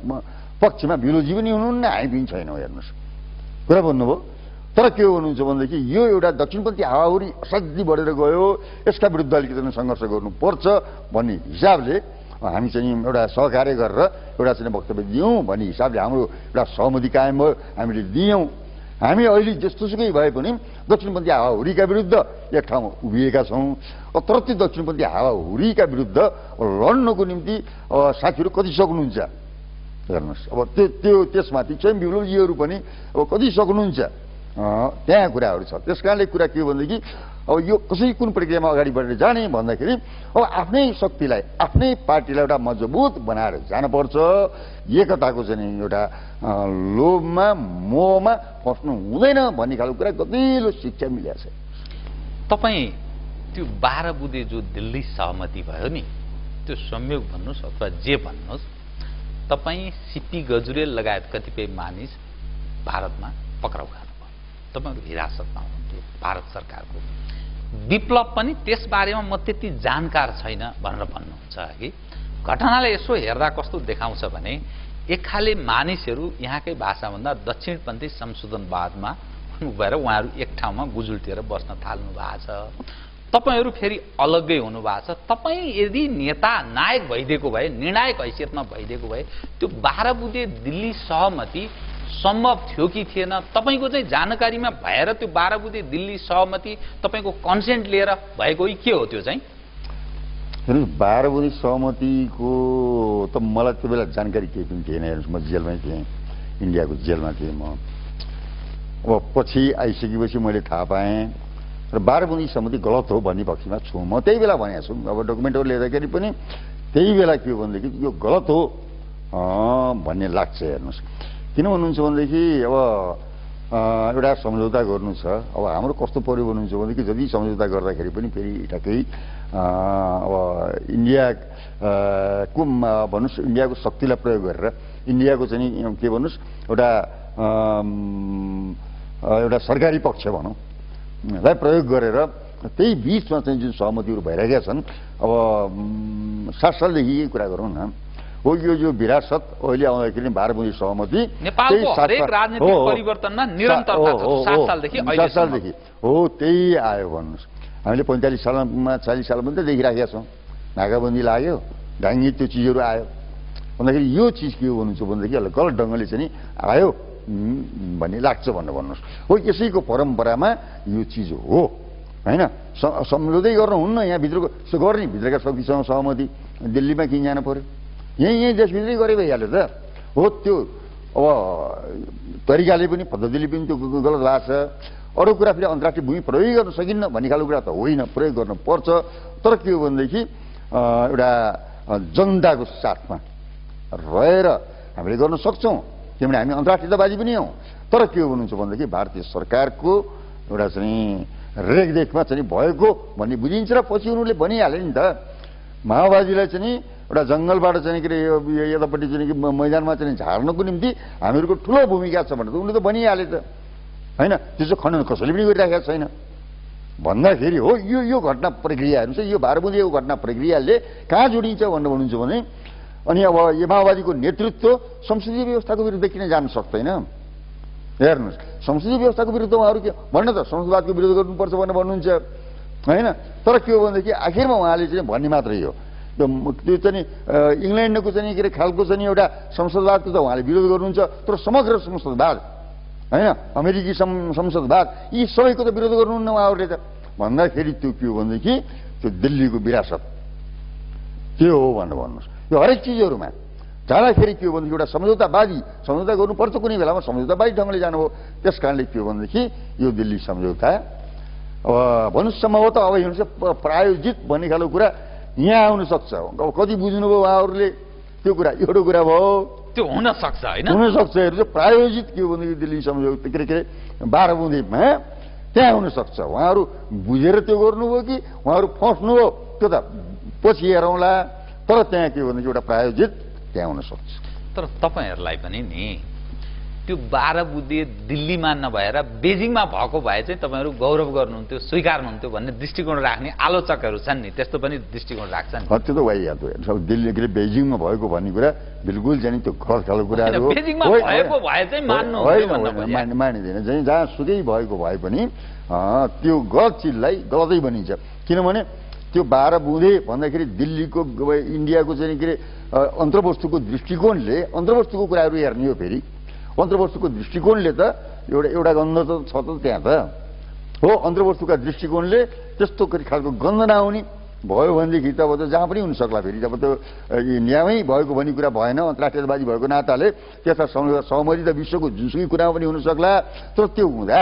पक्षमा विरोधी पनि हुनुहुन्न हामी पनि छैनौँ हेर्नुहोस्। कुरा भन्नुभयो तर के हो भन्नुहुन्छ भनेदेखि यो एउटा दक्षिणपन्थी हावाहुरी असाध्यै बढेर गयो यसका विरुद्ध अलिकति सङ्घर्ष गर्नुपर्छ भन्ने हिसाबले हामी चाहिँ एउटा सहकार्य गरेर एउटा चाहिँ वक्तव्य दियौँ भन्ने हिसाबले हाम्रो एउटा सहमति कायम भयो हामीले दियौँ। हामी अहिले जस्तोसुकै भए पनि दक्षिणपन्थी हावाहुरीका विरुद्ध एक ठाउँमा उभिएका छौँ। तर त्यो दक्षिणपन्थी हावाहुरीका विरुद्ध लड्नको निम्ति साथीहरू कति सक्नुहुन्छ? हेर्नुहोस् अब त्यो त्यो त्यसमाथि स्वयं विप्लवजीहरू पनि अब कति सक्नुहुन्छ? त्यहाँ कुराहरू छ। त्यस कारणले कुरा के हो भनेदेखि अब यो कसै कुन प्रक्रियामा अगाडि बढेर जाने भन्दाखेरि अब आफ्नै शक्तिलाई आफ्नै पार्टीलाई एउटा मजबुत बनाएर जानुपर्छ। एकताको चाहिँ एउटा लोभमा मोहमा फस्नु हुँदैन भन्ने खालको कुरा गतिलो शिक्षा मिलेको छ। तपाईँ त्यो बाह्र बुधे जो दिल्ली सहमति भयो नि त्यो संयोग भन्नुहोस् अथवा जे भन्नुहोस् तपाईँ सिपी गजुरेल लगायत कतिपय मानिस भारतमा पक्राउ खानुभयो तपाईँहरू हिरासतमा हुनुहुन्थ्यो भारत सरकारको। विप्लव पनि त्यसबारेमा म त्यति जानकार छैन भनेर भन्नुहुन्छ कि घटनाले यसो हेर्दा कस्तो देखाउँछ भने एक खाले मानिसहरू यहाँकै भाषाभन्दा दक्षिणपन्थी संशोधनवादमा उन्मुख भएर उहाँहरू एक ठाउँमा गुजुल्टिएर बस्न थाल्नु भएको छ। तपाईँहरू फेरि अलग्गै हुनुभएको छ। तपाईँ यदि नेता नायक भइदिएको भए निर्णायक हैसियतमा भइदिएको भए त्यो बाह्र बुधे दिल्ली सहमति सम्भव थियो कि थिएन तपाईँको चाहिँ जानकारीमा भएर त्यो बाह्र बुधे दिल्ली सहमति तपाईँको कन्सेन्ट लिएर भएको कि हो त्यो चाहिँ? हेर्नुहोस् बाह्र बुधे सहमतिको त मलाई त्यो बेला जानकारी केही पनि थिएन हेर्नुहोस् म जेलमै थिएँ इन्डियाको जेलमा थिएँ म। अब पछि आइसकेपछि मैले थाहा पाएँ र बाह्र बुधे सहमति गलत हो भन्ने पक्षमा छु म। त्यही बेला भनेको छु अब डकुमेन्टहरू लिँदाखेरि पनि त्यही बेला के हो भनेदेखि यो गलत हो भन्ने लाग्छ हेर्नुहोस्। किन भन्नुहुन्छ भनेदेखि अब एउटा सम्झौता गर्नु छ। अब हाम्रो कस्तो पऱ्यो भन्नुहुन्छ भनेदेखि जति सम्झौता गर्दाखेरि पनि फेरि ठ्याक्कै अब इन्डिया को भन्नुहोस् इन्डियाको शक्तिलाई प्रयोग गरेर इन्डियाको चाहिँ के भन्नुहोस् एउटा एउटा सरकारी पक्ष भनौँ लाई प्रयोग गरेर त्यही बिचमा चाहिँ जुन सहमतिहरू भइरहेका छन् अब सात सालदेखि कुरा गरौँ न। हो यो यो विरासत अहिले आउँदाखेरि बुझी सहमति सात सालदेखि हो त्यही आयो भन्नुहोस् हामीले पैँतालिस सालमा चालिस सालमा त देखिराखेका छौँ नाकाबन्दी लाग्यो ढाङ्गी त्यो चिजहरू आयो भन्दाखेरि यो चिज के हो भन्नुहुन्छ भनेदेखि यसलाई गलत ढङ्गले चाहिँ आयो भन्ने लाग्छ भनेर भन्नुहोस् हो यसैको परम्परामा यो चिज हो होइन सम्झौतै गर्नुहुन्न यहाँभित्रको गर्ने भित्रका शक्तिसँग सहमति दिल्लीमा किन जानु पर्यो यहीँ यहीँ देशभित्रै गरे भइहाल्यो त। हो त्यो अब तरिकाले पनि पद्धतिले पनि त्यो गलत भएको छ अरू कुरा फेरि अन्तर्राष्ट्रिय भूमि प्रयोग गर्न सकिन्न भन्ने खालको कुरा त होइन प्रयोग गर्न पर्छ। तर के हो भनेदेखि एउटा जनताको साथमा रहेर हामीले गर्न सक्छौँ। किनभने हामी अन्तर्राष्ट्रियतावादी पनि हौँ। तर के हो भन्नुहुन्छ भनेदेखि भारतीय सरकारको एउटा चाहिँ रेखदेखमा चाहिँ भएको भन्ने बुझिन्छ र पछि उनीहरूले भनिहाले नि त। माओवादीलाई चाहिँ एउटा जङ्गलबाट चाहिँ के अरे यो यतापट्टि चाहिँ कि मैदानमा चाहिँ झार्नको निम्ति हामीहरूको ठुलो भूमिका छ भनेर त उनले त भनिहाले त। होइन? त्यो चाहिँ खण्डन कसैले पनि गरिराखेको छैन। भन्दाखेरि हो यो यो घटना प्रक्रियाहरू चाहिँ यो भारतबुझेको घटना प्रक्रियाले कहाँ जोडिन्छ भनेर भन्नुहुन्छ भने अनि अब यो माओवादीको नेतृत्व संसदीय व्यवस्थाको विरुद्ध किन जान सक्दैन? हेर्नुहोस् संसदीय व्यवस्थाको विरुद्ध उहाँहरू के भन्न त संसदवादको विरोध गर्नुपर्छ भनेर भन्नुहुन्छ। होइन? तर के हो भनेदेखि आखिरमा उहाँले चाहिँ भन्ने मात्रै हो। त्यो त्यो चाहिँ इङ्ल्यान्डको चाहिँ के अरे खालको चाहिँ एउटा संसदवादको त उहाँले विरोध गर्नुहुन्छ तर समग्र संसदवाद होइन? अमेरिकी संसदवाद यी सबैको त विरोध गर्नुहुन्न उहाँहरूले त। भन्दाखेरि त्यो के हो भनेदेखि त्यो दिल्लीको विरासत। त्यो हो भनेर भन्नुहोस्। यो हरेक चिजहरूमा। जाँदाखेरि के हो भनेदेखि एउटा सम्झौतावादी सम्झौता गर्नुपर्छ कुनै बेलामा सम्झौतावादी ढङ्गले जानुभयो। त्यस कारणले के हो भनेदेखि यो दिल्ली सम्झौता अब भन्नुहोस् सम्भवतः अब हेर्नुहोस् प्रायोजित भन्ने खालको कुरा यहाँ आउन सक्छ। अब कति बुझ्नुभयो उहाँहरूले? त्यो कुरा एउटा कुरा भयो। त्यो हुन सक्छ होइन? हुनसक्छ प्रायोजित के हो भनेदेखि दिल्ली सम्झौता के अरे के अरे बाह्र बुँदीमा त्यहाँ हुनसक्छ उहाँहरू बुझेर त्यो गर्नुभयो कि उहाँहरू फस्नुभयो? त्यो त पछि हेरौँला। तर त्यहाँ के हो भनेदेखि एउटा प्रायोजित त्यहाँ हुनसक्छ तर तपाईँहरूलाई पनि नि त्यो बाह्र बुद्धे दिल्लीमा नभएर बेजिङमा भएको भए चाहिँ तपाईँहरू गौरव गर्नुहुन्थ्यो स्वीकार्नुहुन्थ्यो भन्ने दृष्टिकोण राख्ने आलोचकहरू छन् नि त्यस्तो पनि दृष्टिकोण राख्छन्। त्यो त भइहाल्यो हेर्नुहोस् अब दिल्ली के अरे बेजिङमा भएको भन्ने कुरा बिल्कुल चाहिँ त्यो भएको। भए चाहिँ मान्नु खोजेँ। मानि- मानिँदैन चाहिँ जहाँ सुकै भएको भए पनि त्यो गलत चिजलाई गलतै भनिन्छ। किनभने त्यो बाह्र बुँदे भन्दाखेरि दिल्लीको इन्डियाको चाहिँ के अरे अन्तर्वस्तुको दृष्टिकोणले अन्तर्वस्तुको कुराहरू हेर्ने हो फेरि। अन्तर्वस्तुको दृष्टिकोणले त एउटा एउटा गन्ध त छ त त्यहाँ त। हो अन्तर्वस्तुका दृष्टिकोणले त्यस्तो खालको गन्ध नआउने भयो भनेदेखि त अब त जहाँ पनि हुनसक्ला फेरि। जब त्यो अ, इन्डियामै भएको भन्ने कुरा भएन अन्तर्राष्ट्रियवादी भएको नाताले त्यसमा सह- सहमति त विश्वको जुनसुकै कुरामा पनि हुनसक्ला। तर त्यो हुँदा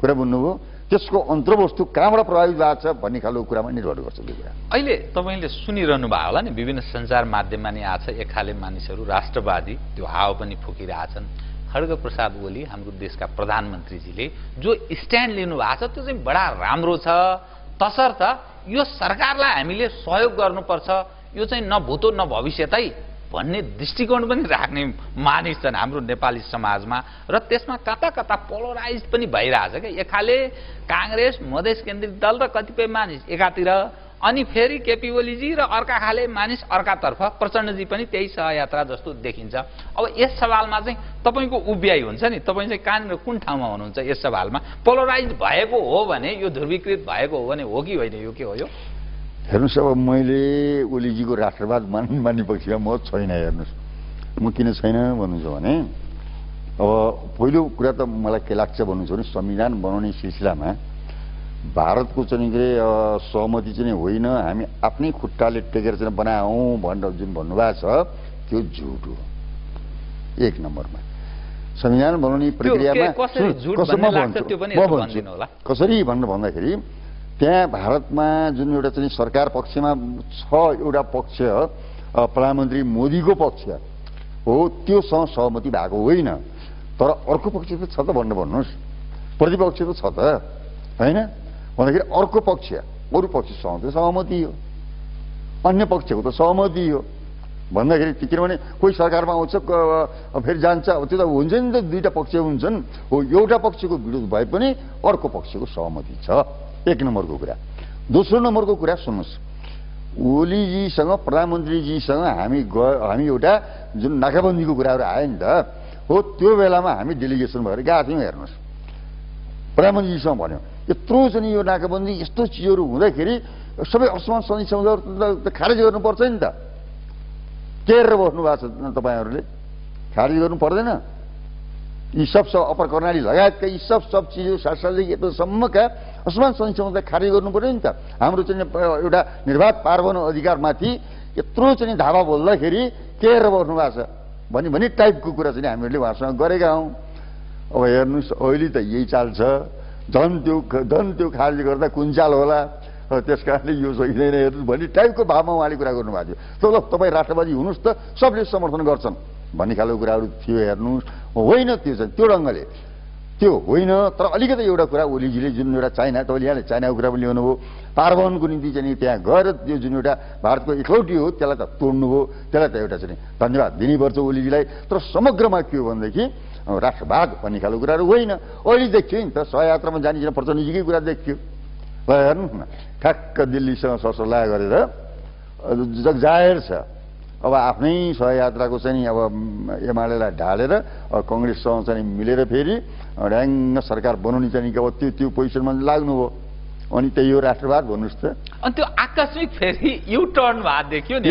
कुरा बुझ्नुभयो त्यसको अन्तर्वस्तु कहाँबाट प्रभावित भएको छ भन्ने खालको कुरामा निर्भर गर्छ त्यो कुरा। अहिले तपाईँले सुनिरहनु भयो होला नि विभिन्न सञ्चार माध्यममा नि आछ एक खाले मानिसहरू राष्ट्रवादी त्यो हावा पनि फुकिरहेछन्। खड्ग प्रसाद ओली हाम्रो देशका प्रधानमन्त्रीजीले जो स्ट्यान्ड लिनु भएको छ त्यो चाहिँ बडा राम्रो छ। तसर्थ यो सरकारलाई हामीले सहयोग गर्नुपर्छ। यो चाहिँ न भूतो न भविष्यतै भन्ने दृष्टिकोण पनि राख्ने मानिस छन् हाम्रो नेपाली समाजमा र त्यसमा कता कता पोलराइज पनि भइरहेछ क्या। एकाले काङ्ग्रेस मधेस केन्द्रित दल र कतिपय मानिस एकातिर अनि फेरि केपी ओलीजी र अर्का खाले मानिस अर्कातर्फ प्रचण्डजी पनि त्यही सहयात्रा जस्तो देखिन्छ। अब यस सवालमा चाहिँ तपाईँको उभ्याइ हुन्छ नि। तपाईँ चाहिँ कहाँनिर कुन ठाउँमा हुनुहुन्छ यस सवालमा? पोलराइज भएको हो भने यो ध्रुवीकृत भएको हो भने हो कि होइन यो के हो यो? हेर्नुहोस् अब मैले ओलीजीको राष्ट्रवाद मान मान्ने पक्षमा म छैन हेर्नुहोस्। म किन छैन भन्नुहुन्छ भने अब पहिलो कुरा त मलाई के लाग्छ भन्नुहुन्छ भने संविधान बनाउने सिलसिलामा भारतको चाहिँ के अरे सहमति चाहिँ होइन हामी आफ्नै खुट्टाले टेकेर चाहिँ बनायौँ भनेर जुन भन्नुभएको छ त्यो झुट हो। एक नम्बरमा। संविधान बनाउने प्रक्रियामा कसरी भन्ने भन्दाखेरि त्यहाँ भारतमा जुन एउटा चाहिँ सरकार पक्षमा छ एउटा पक्ष प्रधानमन्त्री मोदीको पक्ष हो त्योसँग सहमति भएको होइन। तर अर्को पक्ष त छ त भनेर भन्नुहोस्। प्रतिपक्ष त छ त होइन? भन्दाखेरि अर्को पक्ष अरू पक्षसँग त सहमति हो। अन्य पक्षको त सहमति हो। भन्दाखेरि किनभने कोही सरकारमा आउँछ फेरि जान्छ। अब त्यो त हुन्छ नि त दुईवटा पक्ष हुन्छन्। हो एउटा पक्षको विरोध भए पनि अर्को पक्षको सहमति छ। एक नम्बरको कुरा। दोस्रो नम्बरको कुरा सुन्नुहोस्। ओलीजीसँग प्रधानमन्त्रीजीसँग हामी ग हामी एउटा जुन नाकाबन्दीको कुराहरू आयो नि त हो त्यो बेलामा हामी डेलिगेसन भएर गएको थियौँ हेर्नुहोस्। प्रधानमन्त्रीजीसँग भन्यो यत्रो चाहिँ यो नाकाबन्दी यस्तो चिजहरू हुँदाखेरि सबै असमान सन्धि सम्झौता त खारेज गर्नुपर्छ नि त टेरेर बस्नु भएको छ तपाईँहरूले खारेज गर्नु पर्दैन यी सब सब अप्पर कर्णाली लगायतका यी सब सब चिजहरू सातसालदेखि यत्रोसम्मका असमान सम्झौता खारेज गर्नु पर्यो नि त। हाम्रो चाहिँ एउटा निर्वाध पार्वन अधिकारमाथि यत्रो चाहिँ धावा बोल्दाखेरि टेरेर बस्नु भएको छ? भनी भनी टाइपको कुरा चाहिँ हामीहरूले उहाँसँग गरेका हौँ। अब हेर्नुहोस् अहिले त यही चाल छ। झन् त्यो झन् त्यो खारेज गर्दा कुन चाल होला? त्यस कारणले यो सकिँदैन हेर्नुहोस् भन्ने टाइपको भावमा उहाँले कुरा गर्नुभएको थियो। ल तपाईँ राष्ट्रवादी हुनुहोस् त सबले समर्थन गर्छन्। भन्ने खालको कुराहरू थियो हेर्नुहोस्। होइन त्यो चाहिँ त्यो ढङ्गले। त्यो होइन तर अलिकति एउटा कुरा ओलीजीले जुन एउटा चाइना तपाईँले यहाँले चाइनाको कुरा पनि ल्याउनु भयो पार्वनको निम्ति चाहिँ त्यहाँ गएर त्यो जुन एउटा भारतको एकलौटी हो त्यसलाई त तोड्नु हो त्यसलाई त एउटा चाहिँ धन्यवाद दिनैपर्छ ओलीजीलाई। तर समग्रमा के हो भनेदेखि राष्ट्रवाद भन्ने खालको कुराहरू होइन। अहिले देखियो नि त सहयात्रामा जाने प्रचण्डजीकै कुरा देखियो। ल हेर्नुहोस् न ठ्याक्क दिल्लीसँग सरसल्लाह गरेर जग जाहेर छ। अब आफ्नै सहयात्राको चाहिँ अब एमालेलाई ढालेर कङ्ग्रेससँग चाहिँ मिलेर फेरि ड्याङ्ग सरकार बनाउने चाहिँ अब त्यो त्यो पोजिसनमा लाग्नुभयो। अनि त्यही हो राष्ट्रवाद भन्नुहोस् त। अनि त्यो आकस्मिक फेरि यु टर्न भएको देखियो नि।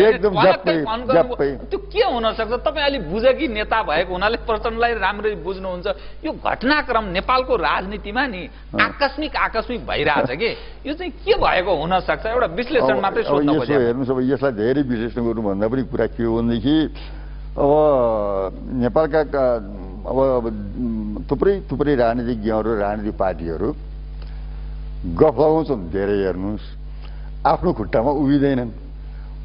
त्यो के हुनसक्छ तपाईँ अलि बुझकी नेता भएको हुनाले प्रचण्डलाई राम्ररी बुझ्नुहुन्छ। यो घटनाक्रम नेपालको राजनीतिमा नि आकस्मिक आकस्मिक भइरहेछ कि? यो चाहिँ के भएको हुनसक्छ एउटा विश्लेषण मात्रै सोध्न हेर्नुहोस् अब यसलाई धेरै विश्लेषण गर्नुभन्दा पनि कुरा के हो भनेदेखि अब नेपालका अब थुप्रै थुप्रै राजनीतिज्ञहरू राजनीतिक पार्टीहरू गफ लगाउँछन् धेरै हेर्नुहोस्। आफ्नो खुट्टामा उभिँदैनन्।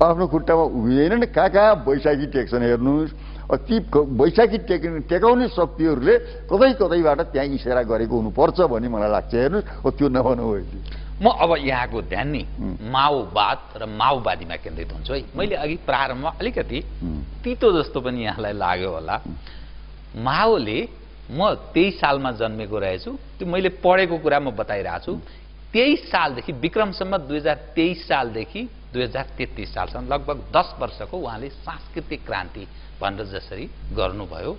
आफ्नो खुट्टामा उभिँदैनन्। कहाँ कहाँ बैशाखी टेक्छन् हेर्नुहोस् ती बैशाखी टेक टेकाउने शक्तिहरूले कतै कतैबाट त्यहाँ इसारा गरेको हुनुपर्छ भन्ने मलाई लाग्छ। हेर्नुहोस्। हो त्यो नभनौँ अहिले म अब यहाँको ध्यान नि। माओवाद र माओवादीमा केन्द्रित हुन्छु है। मैले अघि प्रारम्भमा अलिकति। तितो जस्तो पनि यहाँलाई लाग्यो होला। माओले म तेइस सालमा जन्मेको रहेछु। त्यो मैले पढेको कुरा म बताइरहेको छु तेइस सालदेखि विक्रमसम्म दुई हजार तेइस सालदेखि दुई हजार तेत्तिस सालसम्म लगभग दस वर्षको उहाँले सांस्कृतिक क्रान्ति भनेर जसरी गर्नुभयो।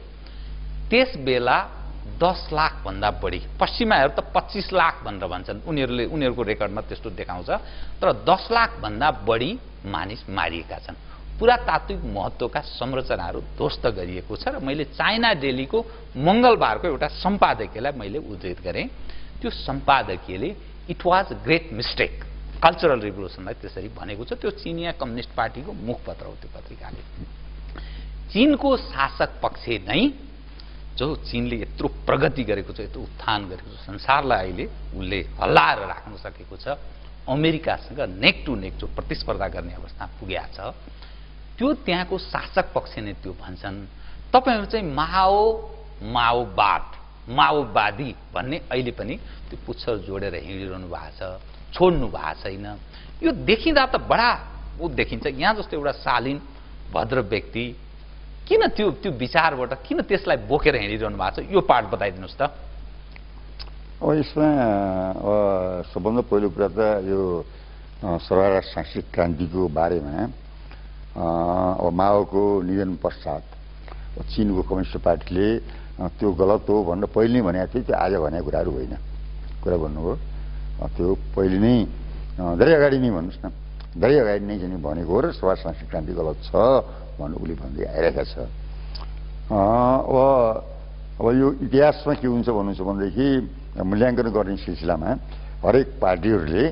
त्यस बेला दस लाखभन्दा बढी पश्चिमाहरू त पच्चिस लाख भनेर भन्छन्। उनीहरूले उनीहरूको रेकर्डमा त्यस्तो देखाउँछ। तर दस लाखभन्दा बढी मानिस मारिएका छन्। पुरातात्विक महत्त्वका संरचनाहरू ध्वस्त गरिएको छ र मैले चाइना डेलीको मङ्गलबारको एउटा सम्पादकीयलाई मैले उद्धृत गरेँ। त्यो सम्पादकीयले it was great mistake cultural रिभोल्युसनलाई त्यसरी भनेको छ। त्यो चिनिया कम्युनिस्ट पार्टीको मुखपत्र हो त्यो पत्रिकाले। चिनको शासक पक्ष नै जो चिनले यत्रो प्रगति गरेको छ यत्रो उत्थान गरेको छ संसारलाई अहिले उसले हल्लाएर राख्न सकेको छ अमेरिकासँग नेक टु नेक जो प्रतिस्पर्धा गर्ने अवस्था पुगेका छ त्यो त्यहाँको शासक पक्ष नै त्यो भन्छन्। तपाईँहरू चाहिँ माओ माओवाद माओवादी भन्ने अहिले पनि त्यो पुच्छर जोडेर हिँडिरहनु भएको छ छोड्नु भएको छैन। यो देखिँदा त बडा ऊ देखिन्छ। यहाँ जस्तो एउटा शालीन भद्र व्यक्ति किन त्यो त्यो विचारबाट किन त्यसलाई बोकेर हिँडिरहनु भएको छ? यो पार्ट बताइदिनुहोस् त। अब यसमा सबभन्दा पहिलो कुरा त यो सरकार सांस्कृतिक क्रान्तिको बारेमा अब माओको निधन पश्चात चिनको कम्युनिस्ट पार्टीले त्यो गलत हो भनेर पहिले नै भनेको थियो त्यो आज भनेको कुराहरू होइन। कुरा भन्नुभयो त्यो पहिले नै धेरै अगाडि नै भन्नुहोस् न। धेरै अगाडि नै चाहिँ भनेको हो र सभा सांस्कृतिक क्रान्ति गलत छ भनेर उसले भन्दै आइरहेका छ। अब अब यो इतिहासमा के हुन्छ भन्नुहुन्छ भनेदेखि मूल्याङ्कन गर्ने सिलसिलामा हरेक पार्टीहरूले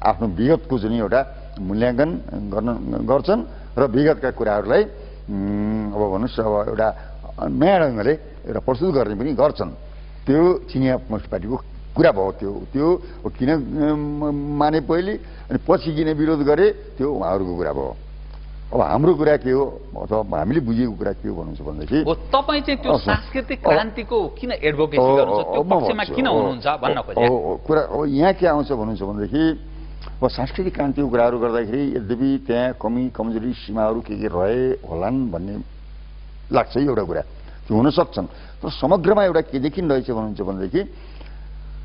आफ्नो विगतको जुन एउटा मूल्याङ्कन गर्न गर्छन् र विगतका कुराहरूलाई अब भन्नुहोस् अब एउटा नयाँ ढङ्गले एउटा प्रस्तुत गर्ने पनि गर्छन्। त्यो चिनिया कम्युनिस्ट पार्टीको कुरा भयो त्यो। त्यो किन माने पहिले अनि पछि किन विरोध गरे त्यो उहाँहरूको कुरा भयो। अब हाम्रो कुरा के हो? अथवा हामीले बुझेको कुरा के हो भन्नुहुन्छ भनेदेखि तपाईँ चाहिँ त्यो सांस्कृतिक क्रान्तिको किन एडभोकेसी गर्नुहुन्छ? हुनुहुन्छ भन्न खोजे? ओ, कुरा अब यहाँ के आउँछ भन्नुहुन्छ भनेदेखि अब सांस्कृतिक क्रान्तिको कुराहरू गर्दाखेरि यद्यपि त्यहाँ कमी कमजोरी सीमाहरू के के रहे होलान् भन्ने लाग्छ एउटा कुरा। हुन सक्छन् तर समग्रमा एउटा के देखिरहेछ भन्नुहुन्छ भनेदेखि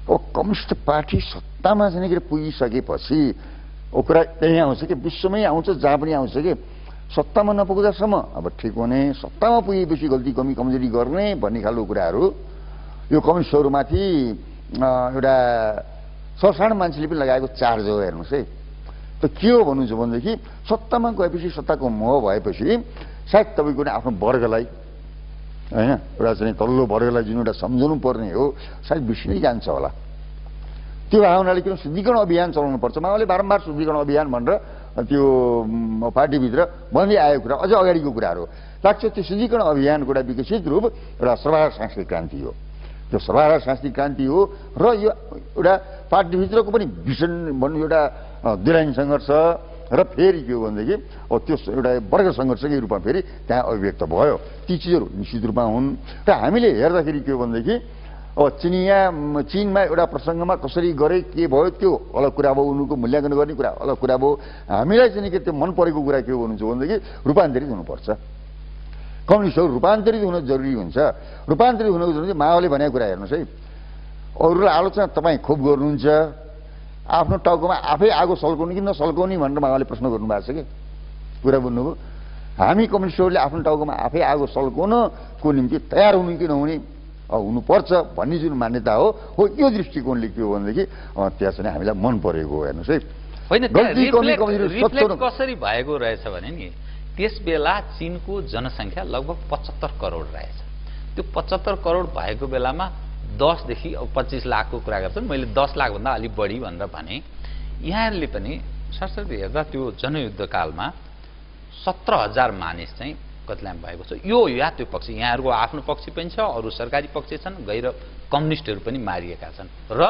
अब कम्युनिस्ट पार्टी सत्तामा चाहिँ के अरे पुगिसकेपछि ओ कुरा त्यहीँ आउँछ कि विश्वमै आउँछ जहाँ पनि आउँछ कि सत्तामा नपुग्दासम्म अब ठिक हुने सत्तामा पुगेपछि गल्ती कमी कमजोरी गर्ने भन्ने खालको कुराहरू यो कम्युनिस्टहरूमाथि एउटा सरसानो मान्छेले पनि लगाएको चार्ज हो हेर्नुहोस् है। त के हो भन्नुहुन्छ भनेदेखि सत्तामा गएपछि सत्ताको मोह भएपछि सायद तपाईँको आफ्नो वर्गलाई होइन? एउटा चाहिँ तल्लो वर्गलाई जुन एउटा सम्झाउनु पर्ने हो सायद बिर्सिनै जान्छ होला। त्यो भावनाले किन शुद्धिकरण अभियान चलाउनु पर्छ। माओले बारम्बार शुद्धिकरण अभियान भनेर त्यो पार्टीभित्र भन्दै आएको कुरा अझ अगाडिको कुराहरू हो। लाग्छ त्यो शुद्धिकरण अभियानको एउटा विकसित रूप एउटा सर्वहारा सांस्कृतिक क्रान्ति हो। त्यो सर्वहारा सांस्कृतिक क्रान्ति हो र यो एउटा पार्टीभित्रको पनि भीषण भन्नु एउटा अ, दुराइन सङ्घर्ष र फेरि के हो भनेदेखि त्यो एउटा वर्ग सङ्घर्षकै रूपमा फेरि त्यहाँ अभिव्यक्त भयो। ती चिजहरू निश्चित रूपमा हुन्। र हामीले हेर्दाखेरि के हो भनेदेखि अब चिनिया चिनमा एउटा प्रसङ्गमा कसरी गरे के भयो त्यो अलग कुरा भयो उनीहरूको मूल्याङ्कन गर्ने कुरा अलग कुरा भयो। हामीलाई चाहिँ के त्यो मन परेको कुरा के हो भन्नुहुन्छ भनेदेखि रूपान्तरित हुनुपर्छ। कम्युनिस्टहरू रूपान्तरित हुन जरुरी हुन्छ। रूपान्तरित हुनको जरुरी माओले भनेको कुरा हेर्नुहोस् है। अरूलाई आलोचना तपाईँ खुब गर्नुहुन्छ। आफ्नो टाउकोमा आफै आगो सल्काउने कि नसल्काउने भनेर माओले प्रश्न गर्नुभएको छ कि? कुरा बुझ्नुभयो? हामी कम्युनिस्टहरूले आफ्नो टाउकोमा आफै आगो सल्काउनको निम्ति तयार हुनु कि नहुने हुनुपर्छ भन्ने जुन मान्यता हो हो यो दृष्टिकोणले के हो भनेदेखि त्यहाँ चाहिँ हामीलाई मन परेको हो हेर्नुहोस् है। होइन कसरी भएको रहेछ भने नि त्यस बेला चिनको जनसङ्ख्या लगभग पचहत्तर करोड रहेछ। त्यो पचहत्तर करोड भएको बेलामा दसदेखि अब पच्चिस लाखको कुरा गर्छन्। मैले दस लाखभन्दा अलिक बढी भनेर भने यहाँहरूले पनि सरस्वती हेर्दा त्यो जनयुद्धकालमा सत्र हजार मानिस चाहिँ कतिलाम भएको छ। यो या त्यो पक्ष यहाँहरूको आफ्नो पक्ष पनि छ अरू सरकारी पक्ष छन् गैर कम्युनिस्टहरू पनि मारिएका छन्। र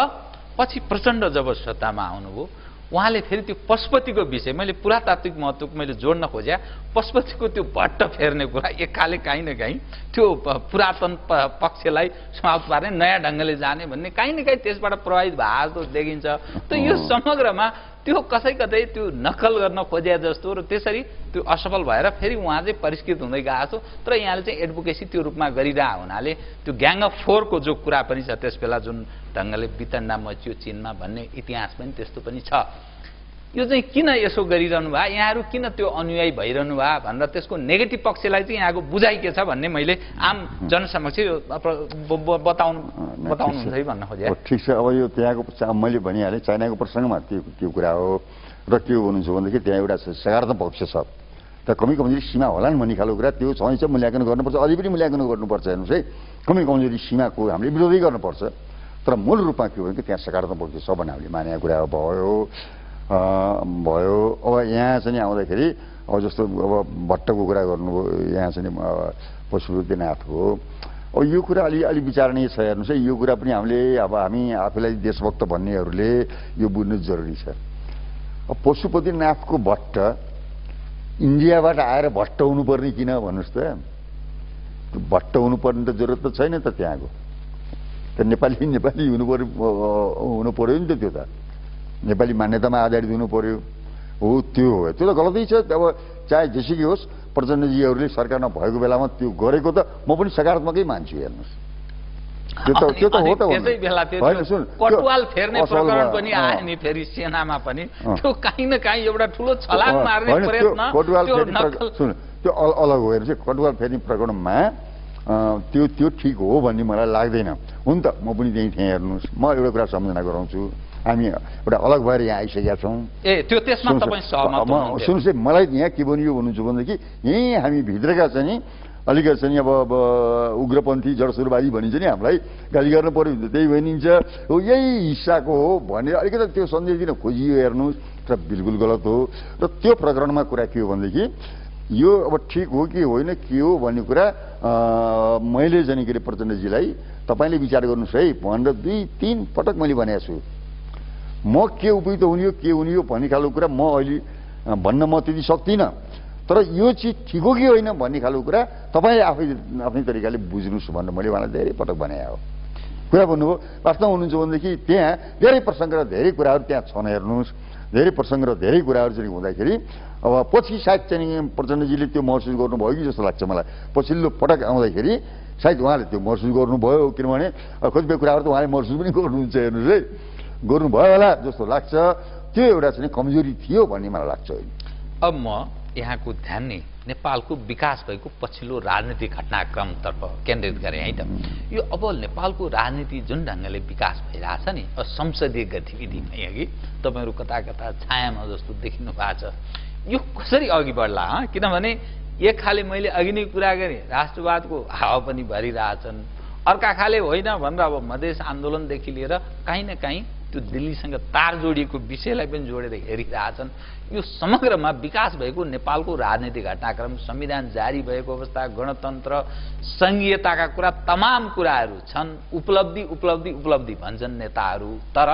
पछि प्रचण्ड जब सत्तामा आउनुभयो। उहाँले फेरि त्यो पशुपतिको विषय मैले पुरातात्विक महत्त्व मैले जोड्न खोज्या पशुपतिको त्यो भट्ट फेर्ने कुरा एकाले काहीँ न काहीँ त्यो पुरातन पक्षलाई समाप्त पार्ने नयाँ ढङ्गले जाने भन्ने काहीँ न काहीँ त्यसबाट प्रभावित भए जस्तो देखिन्छ। त यो समग्रमा त्यो कसै कतै त्यो नक्कल गर्न खोजे जस्तो र त्यसरी त्यो असफल भएर फेरि उहाँ चाहिँ परिष्कृत हुँदै गएको छ। तर यहाँले चाहिँ एडभोकेसी त्यो रूपमा गरिरह हुनाले त्यो ग्याङ अफ फोरको जो कुरा पनि छ त्यस बेला जुन ढङ्गले वितण्डा मचियो चिनमा भन्ने इतिहास पनि त्यस्तो पनि छ। यो चाहिँ किन यसो गरिरहनु भयो यहाँहरू किन त्यो अनुयायी भइरहनु भयो भनेर त्यसको नेगेटिभ पक्षलाई चाहिँ यहाँको बुझाइ के छ भन्ने मैले आम जनसमक्ष बताउनु बताउनुहुन्छ है भन्न खोजेँ। ठिक छ। अब यो त्यहाँको मैले भनिहालेँ चाइनाको प्रसङ्गमा त्यो त्यो कुरा हो। र के हो भन्नुहुन्छ भनेदेखि त्यहाँ एउटा सकारात्मक पक्ष छ। त्यहाँ कमी कमजोरी सीमा होलान् भन्ने खालको कुरा त्यो छ मूल्याङ्कन गर्नुपर्छ। अझै पनि मूल्याङ्कन गर्नुपर्छ हेर्नुहोस् है। कमी कमजोरी सीमाको हामीले विरोधै गर्नुपर्छ। तर मूल रूपमा के हो भने त्यहाँ सकारात्मक पक्ष छ भन्ने हामीले मानेको कुरा भयो। भयो। अब यहाँ चाहिँ आउँदाखेरि अब जस्तो अब भट्टको कुरा गर्नुभयो यहाँ चाहिँ पशुपतिनाथको अब यो कुरा अलि अलि विचारणीय छ हेर्नुहोस् है। यो कुरा पनि हामीले अब हामी आफूलाई देशभक्त भन्नेहरूले यो बुझ्नु जरुरी छ। अब पशुपतिनाथको भट्ट इन्डियाबाट आएर भट्ट हुनुपर्ने किन भन्नुहोस् त? भट्ट हुनुपर्ने त जरुरत त छैन त त्यहाँको। त नेपाली नेपाली हुनु पर्यो हुनु पर्यो नि त त्यो त। नेपाली मान्यतामा आधारित हुनु पर्यो हो त्यो हो त्यो त गलतै छ अब चाहे जेसुकै होस् प्रचण्डजीहरूले सरकारमा भएको बेलामा त्यो गरेको त म पनि सकारात्मकै मान्छु हेर्नुहोस् त्यो त त्यो त हो त। त्यसै बेला त्यो कटुवाल फेर्ने प्रकरण। पनि। आयो नि फेरि सेनामा पनि। त्यो काहीँ न काहीँ एउटा ठुलो छलाङ मार्ने प्रयत्न कटुवाल सुन त्यो अल- अलग हो हेर्नुहोस् कटुवाल फेर्ने प्रकरणमा त्यो त्यो ठिक हो भन्ने मलाई लाग्दैन हुन त म पनि त्यहीँ थिएँ हेर्नुहोस् म एउटा कुरा सम्झना गराउँछु हामी एउटा अलग भएर यहाँ आइसकेका छौँ। ए त्यो त्यसमा सुन्नुहोस्, तपाईँ सहमत म- हुनुहुन्थ्यो। सुन्नुहोस् है मलाई यहाँ के भनियो भन्नुहुन्छ भनेदेखि यहीँ हामी भित्रका चाहिँ नि अलिकति चाहिँ अब अब उग्रपन्थी जडसुरवादी भनिन्छ नि हामीलाई गाली गर्नु पऱ्यो भने त्यही भनिन्छ। हो यही हिस्साको हो भनेर अलिकति त्यो सन्देश दिन खोजियो हेर्नुहोस् र बिल्कुल गलत हो। र त्यो प्रकरणमा कुरा के हो भनेदेखि यो अब ठिक हो कि होइन के हो भन्ने कुरा मैले जाने के अरे प्रचण्डजीलाई तपाईँले विचार गर्नुहोस् है भनेर दुई तिन पटक मैले भनेको छु। म के उपयुक्त हुने के हुने हो भन्ने खालको कुरा म अहिले भन्न म त्यति सक्दिनँ। तर यो चिज ठिक हो कि होइन भन्ने खालको कुरा तपाईँले आफै आफ्नै तरिकाले बुझ्नुहोस् भनेर मैले उहाँलाई धेरै पटक भनेको हो। कुरा भन्नुभयो वास्तवमा हुनुहुन्छ भनेदेखि त्यहाँ धेरै प्रसङ्ग र धेरै कुराहरू त्यहाँ छन् हेर्नुहोस्। धेरै प्रसङ्ग र धेरै कुराहरू चाहिँ हुँदाखेरि अब पछि सायद चाहिँ प्रचण्डजीले त्यो महसुस गर्नुभयो कि जस्तो लाग्छ मलाई। पछिल्लो पटक आउँदाखेरि सायद उहाँले त्यो महसुस गर्नुभयो किनभने कतिपय कुराहरू त उहाँले महसुस पनि गर्नुहुन्छ हेर्नुहोस् है। गर्नुभयो होला जस्तो लाग्छ। त्यो एउटा चाहिँ कमजोरी थियो भन्ने मलाई लाग्छ अब म यहाँको ध्यान नै नेपालको विकास भएको पछिल्लो राजनीतिक घटनाक्रमतर्फ केन्द्रित गरेँ है त। यो अब नेपालको राजनीति जुन ढङ्गले विकास भइरहेछ नि संसदीय गतिविधिमा अघि तपाईँहरू कता कता छायामा जस्तो देखिनु भएको छ। यो कसरी अघि बढ्ला? किनभने एक खाले मैले अघि नै कुरा गरेँ राष्ट्रवादको हावा पनि भरिरहेछन्। अर्का खाले होइन भनेर अब मधेस आन्दोलनदेखि लिएर काहीँ न काहीँ त्यो दिल्लीसँग तार जोडिएको विषयलाई पनि जोडेर हेरिरहेछन्। यो समग्रमा विकास भएको नेपालको राजनीतिक घटनाक्रम संविधान जारी भएको अवस्था गणतन्त्र सङ्घीयताका कुरा तमाम कुराहरू छन्। उपलब्धि उपलब्धि उपलब्धि भन्छन् नेताहरू। तर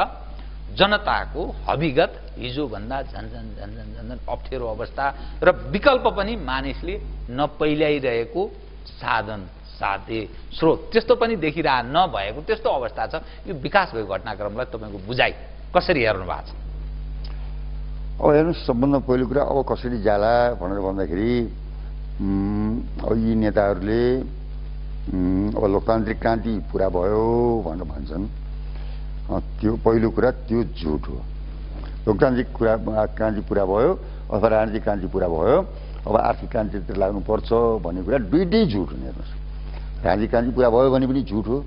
जनताको हविगत हिजोभन्दा झन् झन् झन् झन् झन् झन् अप्ठ्यारो अवस्था र विकल्प पनि मानिसले नपैल्याइरहेको साधन साध्य स्रोत। त्यस्तो पनि देखिरह नभएको त्यस्तो अवस्था छ। यो विकास भएको घटनाक्रमलाई तपाईँको बुझाइ कसरी हेर्नु भएको छ? अब हेर्नुहोस् सबभन्दा पहिलो कुरा अब कसरी जाला भनेर भन्दाखेरि अब यी नेताहरूले अब लोकतान्त्रिक क्रान्ति पुरा भयो भनेर भन्छन्। त्यो पहिलो कुरा त्यो झुट हो। लोकतान्त्रिक कुरा क्रान्ति पुरा भयो अथवा राजनीतिक क्रान्ति पुरा भयो अब आर्थिक क्रान्तितिर लाग्नुपर्छ भन्ने कुरा दुइटै झुट हुने हेर्नुहोस्। राजनीतिक क्रान्ति पुरा भयो भने पनि झुट हो।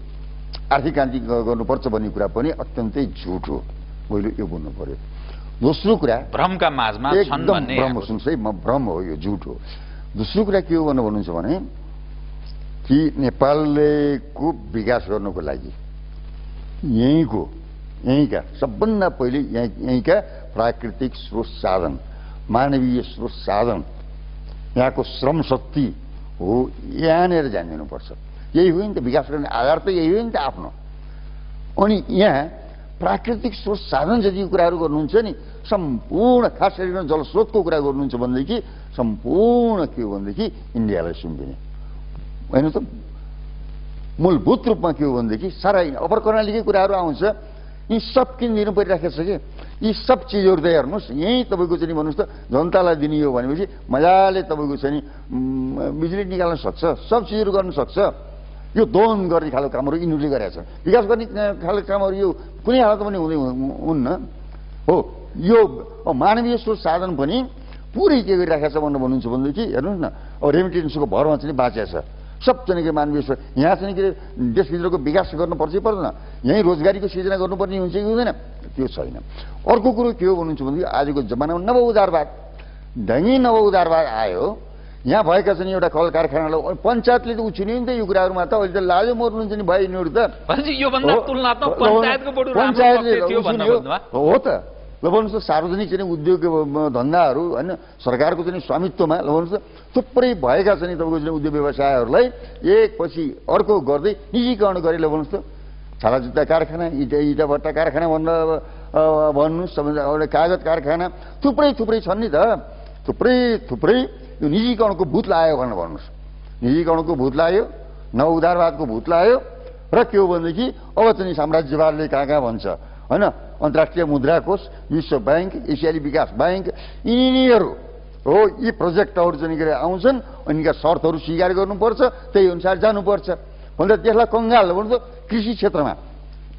आर्थिक क्रान्ति गर्नुपर्छ भन्ने कुरा पनि अत्यन्तै झुट हो। पहिलो यो बुझ्नु पर्यो। दोस्रो कुरा भ्रमका माझमा एकदम भन्ने भ्रम सुन्नुहोस् है म भ्रम हो यो झुट हो। दोस्रो कुरा के हो भनेर भन्नुहुन्छ भने कि नेपालको विकास गर्नको लागि यहीँको यहीँका सबभन्दा पहिले यहीँ यहीँका प्राकृतिक स्रोत साधन मानवीय स्रोत साधन यहाँको श्रम शक्ति हो यहाँनिर ध्यान दिनुपर्छ यही हो नि त विकास गर्ने आधार त यही हो नि त आफ्नो। अनि यहाँ प्राकृतिक स्रोत साधन जति कुराहरू गर्नुहुन्छ नि सम्पूर्ण खास गरेर जलस्रोतको कुरा गर्नुहुन्छ भनेदेखि सम्पूर्ण के हो भनेदेखि इन्डियालाई सुम्पिने। होइन त? मूलभूत रूपमा के हो भनेदेखि सारा अपर कर्णालीकै कुराहरू आउँछ यी सब किनिदिनु परिराखेको छ कि? यी सब चिजहरू त हेर्नुहोस् यहीँ तपाईँको चाहिँ भन्नुहोस् त जनतालाई दिने हो भनेपछि मजाले तपाईँको चाहिँ बिजुली निकाल्न सक्छ सब चिजहरू गर्न सक्छ। यो दोहन गर्ने खालको कामहरू यिनीहरूले गरेका छन्। विकास गर्ने खालको कामहरू यो कुनै हालतमा पनि हुँदै हुन्न। हो यो मानवीय स्रोत साधन पनि पुरै के गरिराखेको छ भनेर भन्नुहुन्छ भनेदेखि हेर्नुहोस् न अब रेमिटेन्सको भरमा चाहिँ बाँचेको छ। सब चाहिँ के मानवीय स्रोत यहाँ चाहिँ के अरे देशभित्रको विकास गर्नुपर्छ कि पर्दैन? यहीँ रोजगारीको सिर्जना गर्नुपर्ने हुन्छ कि हुँदैन? त्यो छैन। अर्को कुरो के हो भन्नुहुन्छ भनेदेखि आजको जमानामा नव उदारवाद ढङ्गी नव उदारवाद आयो। यहाँ भएका छन् एउटा कल कारखानालाई पञ्चायतले त उछिन्यो नि त यो कुराहरूमा त अहिले त लाजो मर्नुहुन्छ नि भयो यिनीहरू त। पञ्चायतले? हो त। ल भन्नुहोस् त सार्वजनिक चाहिँ उद्योग धन्दाहरू होइन सरकारको चाहिँ स्वामित्वमा ल भन्नुहोस् त थुप्रै भएका छन् तपाईँको चाहिँ उद्योग व्यवसायहरूलाई एकपछि अर्को गर्दै निजीकरण गरे ल भन्नुहोस् त छाला जुत्ता कारखाना इटा इटा भट्टा कारखाना भनेर भन्नुहोस् एउटा कागज कारखाना थुप्रै थुप्रै छन् नि त थुप्रै थुप्रै यो निजीकरणको भूत लाग्यो भनेर भन्नुहोस् निजीकरणको भूत लाग्यो नव उदारवादको भूत लाग्यो र के हो भनेदेखि अब चाहिँ साम्राज्यवादले कहाँ कहाँ भन्छ होइन अन्तर्राष्ट्रिय मुद्रा कोष विश्व ब्याङ्क एसियाली विकास ब्याङ्क यिनीहरू हो यी प्रोजेक्टहरू चाहिँ के अरे आउँछन् यिनका शर्तहरू स्वीकार गर्नुपर्छ त्यही अनुसार जानुपर्छ भन्दा त्यसलाई कङ्गाल भन्नु कृषि क्षेत्रमा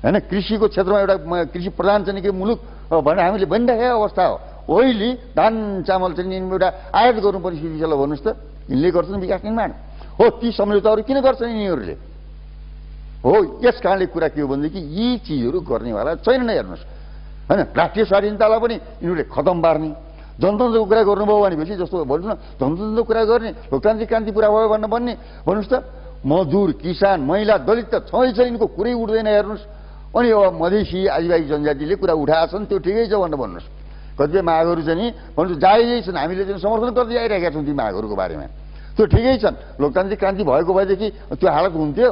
होइन कृषिको क्षेत्रमा एउटा कृषि प्रधान चाहिँ के मुलुक भनेर हामीले भनिराखेको अवस्था हो ओइली धान चामल चाहिँ एउटा आयात गर्नुपर्ने स्थिति छ भन्नुहोस् त यिनले गर्छन् विकास निर्माण हो ती सम्झौताहरू किन गर्छन् यिनीहरूले हो यस कारणले कुरा के हो भनेदेखि यी चिजहरू गर्नेवाला छैन नै हेर्नुहोस्। होइन राष्ट्रिय स्वाधीनतालाई पनि यिनीहरूले खतम पार्ने जनतन्त्रको कुरा गर्नुभयो भनेपछि जस्तो भन्नुहोस् न जनतन्त्रको कुरा गर्ने लोकतान्त्रिक क्रान्ति पुरा भयो भनेर भन्ने भन्नुहोस् त मजदुर किसान महिला दलित त छँदै छ यिनको कुरै उठ्दैन हेर्नुहोस्। अनि अब मधेसी आदिवासी जनजातिले कुरा उठाएका छन् त्यो ठिकै छ भनेर भन्नुहोस्। कतिपय मागहरू चाहिँ नि भन्नुहोस् जायजै छन् हामीले चाहिँ समर्थन गर्दै आइरहेका छौँ ती मागहरूको बारेमा। त्यो ठिकै छन्। लोकतान्त्रिक क्रान्ति भएको भएदेखि त्यो हालत हुन्थ्यो।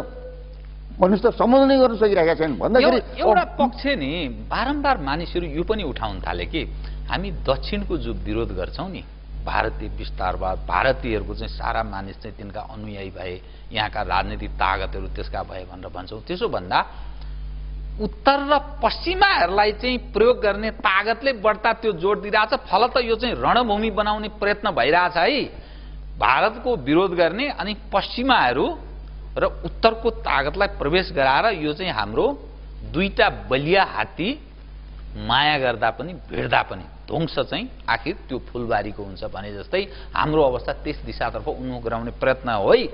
भन्नुहोस् त सम्बोधनै गर्न सकिरहेका छैनन् भन्दाखेरि एउ- एउटा पक्ष नि बारम्बार मानिसहरू यो पनि उठाउन थाले कि हामी दक्षिणको जो विरोध गर्छौँ नि। भारतीय विस्तारवाद भारतीयहरूको चाहिँ सारा मानिस चाहिँ तिनका अनुयायी भए यहाँका राजनीतिक तागतहरू त्यसका भए भनेर भन्छौँ। त्यसो भन्दा उत्तर र पश्चिमाहरूलाई चाहिँ प्रयोग गर्ने तागतले बढ्ता त्यो जोड दिइरहेछ। फलत यो चाहिँ रणभूमि बनाउने प्रयत्न भइरहेछ है। भारतको विरोध गर्ने अनि पश्चिमाहरू र उत्तरको तागतलाई प्रवेश गराएर यो चाहिँ हाम्रो दुईटा बलिया हात्ती माया गर्दा पनि भिड्दा पनि ध्वंस चाहिँ आखिर त्यो फुलबारीको हुन्छ भने जस्तै हाम्रो अवस्था त्यस दिशातर्फ उन्मुख गराउने प्रयत्न हो है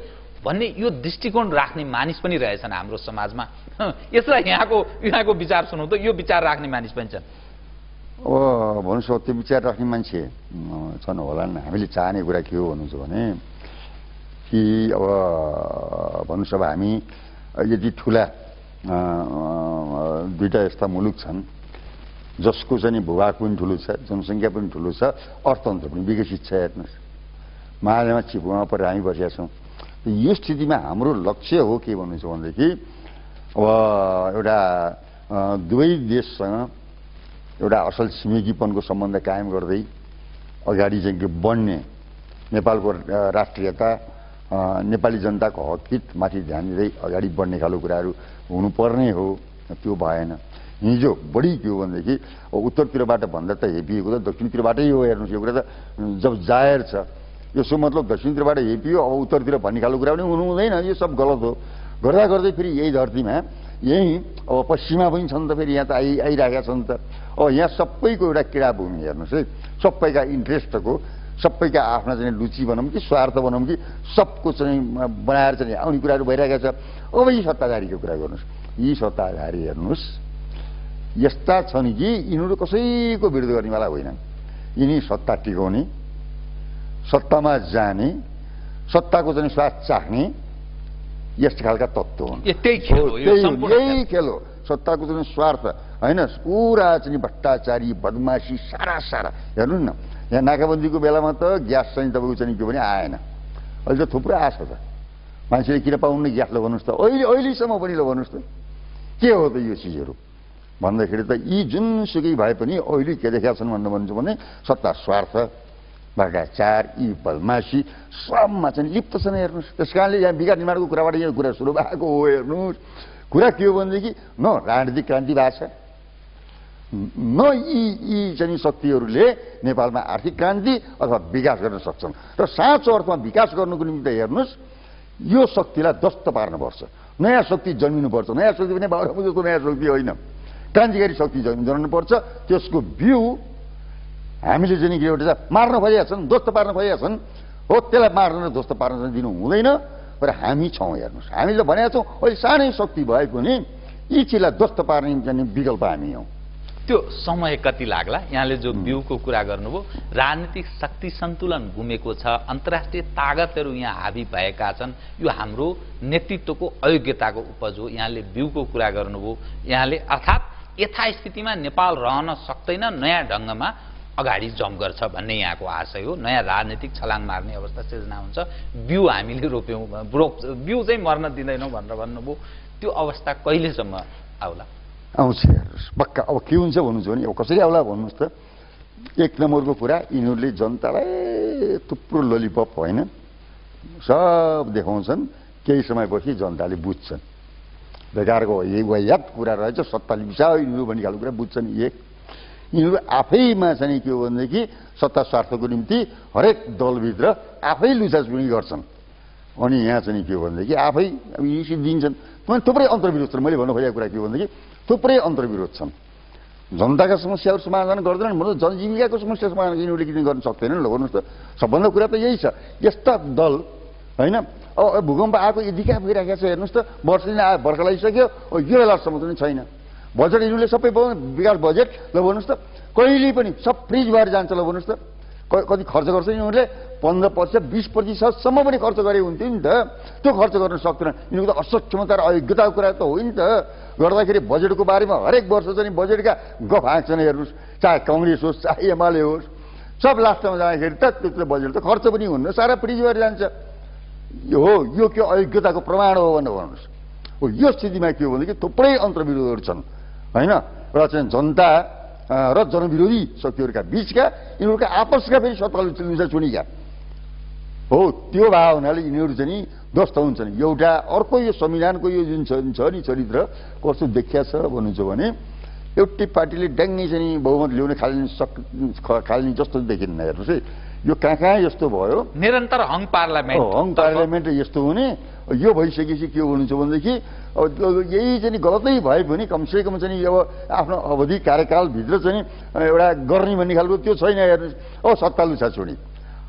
भन्ने यो दृष्टिकोण राख्ने मानिस पनि रहेछन् हाम्रो समाजमा। यसलाई यहाँको यहाँको विचार सुनौ त यो विचार राख्ने मानिस पनि छन्। अब भन्नुहोस् त्यो विचार राख्ने मान्छे छन् होला हामीले चाहने कुरा के हो भन्नुहुन्छ भने कि अब भन्नुहोस् अब हामी यदि ठुला दुईवटा यस्ता मुलुक छन् जसको चाहिँ भूभाग पनि ठुलो छ जनसङ्ख्या पनि ठुलो छ अर्थतन्त्र पनि विकसित छ हेर्नुहोस् महालयमा चिपुमा परेर हामी बसेका छौँ। यो स्थितिमा हाम्रो लक्ष्य हो के भन्नुहुन्छ भनेदेखि अब एउटा दुवै देशसँग एउटा असल छिमेकीपनको सम्बन्ध कायम गर्दै अगाडि चाहिँ बढ्ने नेपालको राष्ट्रियता नेपाली जनताको हकितमाथि ध्यान दिँदै अगाडि बढ्ने खालको कुराहरू हुनुपर्ने हो त्यो भएन। हिजो बढी के हो भनेदेखि उत्तरतिरबाट भन्दा त हेपिएको त दक्षिणतिरबाटै हो हेर्नुहोस् यो कुरा त जब जाहेर छ। यसो मतलब दक्षिणतिरबाट हेपियो अब उत्तरतिर भन्ने खालको कुरा पनि हुनु हुँदैन यो सब गलत हो। गर्दा गर्दै फेरि यही धरतीमा यहीँ अब पश्चिममा पनि छन् त फेरि यहाँ त आइ आइरहेका छन् त। अब यहाँ सबैको एउटा किडा भूमि हेर्नुहोस् है सबैका इन्ट्रेस्टको सबैका आफ्ना चाहिँ रुचि भनौँ कि स्वार्थ भनौँ कि सबको चाहिँ बनाएर चाहिँ आउने कुराहरू भइरहेका छ। अब यी सत्ताधारीको कुरा गर्नुहोस्। यी सत्ताधारी हेर्नुहोस्। यस्ता छन् कि यिनीहरू कसैको विरुद्ध गर्नेवाला होइनन्। यिनी सत्ता टिकाउने सत्तामा जाने सत्ताको चाहिँ स्वाद चाख्ने यस्तो खालका तत्त्व हुन्। यही खेल। हो। सत्ताको चाहिँ स्वार्थ। होइन पुरा चाहिँ भ्रष्टाचारी बदमासी सारा सारा हेर्नु न यहाँ नाकाबन्दीको बेलामा त ग्यास चाहिँ तपाईँको चाहिँ के भने आएन। अहिले त थुप्रो आएको छ मान्छेले किन पाउनु ग्यास ल भन्नुहोस् त। अहिले अहिलेसम्म पनि ल भन्नुहोस् त। के हो त यो चिजहरू? भन्दाखेरि त यी जुनसुकै भए पनि अहिले के देखाएको छन् भन्नु भन्छु भने सत्ता स्वार्थ भ्रष्टाचार यी बदमासी सबमा चाहिँ लिप्त छन् हेर्नुहोस्। त्यस कारणले यहाँ विकास निर्माणको कुराबाट यो कुरा सुरु भएको हो हेर्नुहोस्। कुरा के हो भनेदेखि न राजनीतिक क्रान्ति भएको छ। न यी यी चाहिँ शक्तिहरूले नेपालमा आर्थिक क्रान्ति अथवा विकास गर्न सक्छन् र साँचो अर्थमा विकास गर्नुको निमित्त हेर्नुहोस् यो शक्तिलाई ध्वस्त पार्नुपर्छ नयाँ शक्ति जन्मिनुपर्छ नयाँ शक्ति पनि बाबु जस्तो नयाँ शक्ति होइन क्रान्तिकारी शक्ति जन्म जन्मिनुपर्छ त्यसको बिउ हामीले चाहिँ के एउटा मार्न खोजेका छन् ध्वस्त पार्न खोजेका छन् हो त्यसलाई मार्न र ध्वस्त पार्न दिनु हुँदैन र हामी छौँ हेर्नुहोस् हामीले त भनेका छौँ अहिले सानै शक्ति भए पनि यी चिजलाई ध्वस्त पार्ने विकल्प हामी हौँ त्यो समय कति लाग्ला? यहाँले जो बिउको कुरा गर्नुभयो राजनीतिक शक्ति सन्तुलन गुमेको छ अन्तर्राष्ट्रिय तागतहरू यहाँ हाबी भएका छन् यो हाम्रो नेतृत्वको अयोग्यताको उपज हो। यहाँले बिउको कुरा गर्नुभयो। यहाँले अर्थात् यथास्थितिमा नेपाल रहन सक्दैन नयाँ ढङ्गमा अगाडि जम्प गर्छ भन्ने यहाँको आशय हो। नयाँ राजनीतिक छलाङ मार्ने अवस्था सिर्जना हुन्छ। बिउ हामीले रोप्यौँ रोप बिउ चाहिँ मर्न दिँदैनौँ भनेर भन्नुभयो। त्यो अवस्था कहिलेसम्म आउला? आउँछ हेर्नुहोस् पक्का अब के हुन्छ भन्नुहुन्छ भने अब कसरी आउला भन्नुहोस् त एक नम्बरको कुरा यिनीहरूले जनतालाई थुप्रो ललिपप होइन सब देखाउँछन् केही समयपछि जनताले बुझ्छन् बेकारको वायात कुरा रहेछ सत्ताले बिसा यिनीहरू भन्ने खालको कुरा बुझ्छन् एक यिनीहरू आफैमा चाहिँ के हो भनेदेखि सत्ता स्वार्थको निम्ति हरेक दलभित्र आफै लुचाचुनी गर्छन् अनि यहाँ चाहिँ के हो भनेदेखि आफै अब यी सिद्धिन्छन् अनि थुप्रै अन्तर्विरोध मैले भन्नु खोजेको कुरा के हो भनेदेखि थुप्रै अन्तर्विरोध छन्। जनताका समस्याहरू समाधान गर्दैनन् भन्नु जनजीविकाको समस्या समाधान यिनीहरूले किन गर्न सक्दैनन्? ल भन्नुहोस् त। सबभन्दा कुरा त यही छ। यस्ता दल होइन? अब भूकम्प आएको यतिका भइरहेको छ हेर्नुहोस् त। वर्ष दिन आयो बर्खा लगाइसक्यो अब यो बेलासम्म पनि छैन। बजेट यिनीहरूले सबै विकास बजेट। ल भन्नुहोस् त। कहिले पनि सब फ्रिज भएर जान्छ ल भन्नुहोस् त। कति खर्च गर्छ यिनीहरूले? पन्ध्र प्रतिशत बिस प्रतिशतसम्म पनि खर्च गरे हुन्थ्यो नि त। त्यो खर्च गर्न सक्दैन यिनीहरूको त असक्षमता र अयोग्यताको कुरा त हो नि त। गर्दाखेरि बजेटको बारेमा हरेक वर्ष चाहिँ बजेटका गफ हाँक्छन् हेर्नुहोस् चाहे कङ्ग्रेस होस् चाहे एमाले होस् सब लास्टमा जाँदाखेरि त त्यत्रो बजेट त खर्च पनि हुन्न सारा भएर जान्छ। हो यो के अयोग्यताको प्रमाण हो भनेर भन्नुहोस्। हो यो स्थितिमा के हो भनेदेखि थुप्रै अन्तर्विरोधहरू छन् होइन? र चाहिँ जनता र जनविरोधी शक्तिहरूका बिचका यिनीहरूका आपसका फेरि सत्तालु लुचा चुनिका हो त्यो भए हुनाले यिनीहरू चाहिँ नि ध्वस्त हुन्छन्। एउटा अर्को यो संविधानको यो जुन छ नि चरित्र कस्तो देखिया छ भन्नुहुन्छ भने एउटै पार्टीले ड्याङ्गी चाहिँ नि बहुमत ल्याउने खालिने सक खालिने जस्तो देखिन्न हेर्नुहोस् है। यो कहाँ कहाँ यस्तो भयो? निरन्तर हङ पार्लियामेन्ट हङ पार्लियामेन्ट यस्तो हुने। यो भइसकेपछि के हुन्छ भनेदेखि अब यही चाहिँ गलतै भए पनि कमसेकम चाहिँ अब आफ्नो अवधि कार्यकालभित्र चाहिँ एउटा गर्ने भन्ने खालको त्यो छैन हेर्नुहोस्। अब सत्ता लुछा छोडी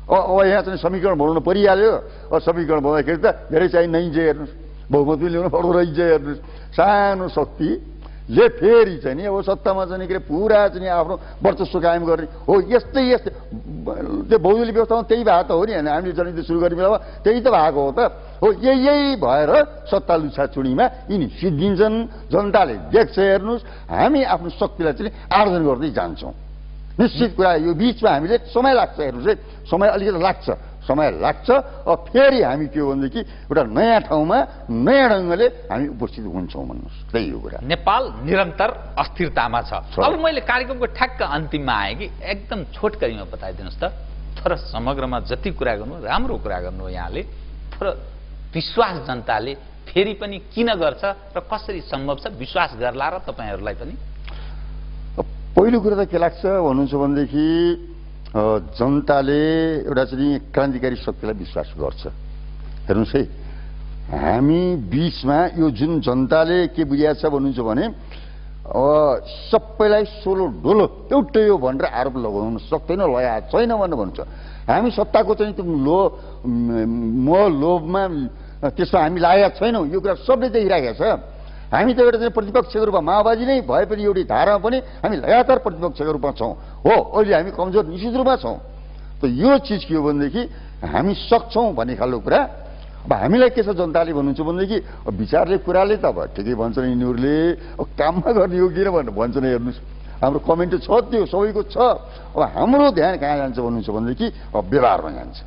अब यहाँ चाहिँ समीकरण बनाउनु परिहाल्यो। समीकरण बनाउँदाखेरि त धेरै चाहिँ नै जे हेर्नुहोस्। बहुमत पनि ल्याउनु पर्दो रहेछ हेर्नुहोस्। सानो शक्तिले फेरि चाहिँ नि अब सत्तामा चाहिँ के अरे पुरा चाहिँ आफ्नो वर्चस्व कायम गर्ने। हो यस्तै यस्तै। त्यो बहुदलीय व्यवस्थामा त्यही भएको त हो नि होइन हामीले जनयुद्ध सुरु गर्ने बेलामा त्यही त भएको हो त। हो यही यही भएर सत्ता लुछाचुडीमा यिनी सिद्धिन्छन्। जनताले देख्छ हेर्नुहोस्। हामी आफ्नो शक्तिलाई चाहिँ आर्जन गर्दै जान्छौँ। निश्चित कुरा यो बिचमा हामीले समय लाग्छ हेर्नुहोस् है। समय अलिकति लाग्छ। समय लाग्छ अब फेरि हामी के हो भनेदेखि एउटा नयाँ ठाउँमा नयाँ ढङ्गले हामी उपस्थित हुन्छौँ भन्नुहोस्। त्यही हो कुरा। नेपाल निरन्तर अस्थिरतामा छ। अब मैले कार्यक्रमको ठ्याक्क अन्तिममा आएँ कि एकदम छोटकरीमा बताइदिनुहोस् त। तर समग्रमा जति कुरा गर्नु राम्रो कुरा गर्नु यहाँले। तर विश्वास जनताले फेरि पनि किन गर्छ र कसरी सम्भव छ विश्वास गर्ला र तपाईँहरूलाई पनि? पहिलो कुरा त के लाग्छ भन्नुहुन्छ भनेदेखि जनताले एउटा चाहिँ क्रान्तिकारी शक्तिलाई विश्वास गर्छ। हेर्नुहोस् है हामी बिचमा यो जुन जनताले के बुझाएको छ भन्नुहुन्छ भने सबैलाई सोलो डोलो एउटै हो भनेर आरोप लगाउन सक्दैन लया छैन भनेर भन्छ। हामी सत्ताको चाहिँ त्यो लो म लोभमा त्यसमा हामी लागेका छैनौँ यो कुरा सबले देखिराखेको छ। हामी त एउटा चाहिँ प्रतिपक्षको रूपमा माओवादी नै भए पनि एउटी धारामा पनि हामी लगातार प्रतिपक्षको रूपमा छौँ। हो अहिले हामी कमजोर निश्चित रूपमा छौँ। त यो चिज के हो भनेदेखि हामी सक्छौँ भन्ने खालको कुरा। अब हामीलाई के छ जनताले भन्नुहुन्छ भनेदेखि विचारले कुराले त अब ठिकै भन्छन् यिनीहरूले। अब काममा गर्ने हो किन भनेर भन्छन् हेर्नुहोस्। हाम्रो कमेन्ट छ त्यो सबैको छ। अब हाम्रो ध्यान कहाँ जान्छ भन्नुहुन्छ भनेदेखि अब व्यवहारमा जान्छ।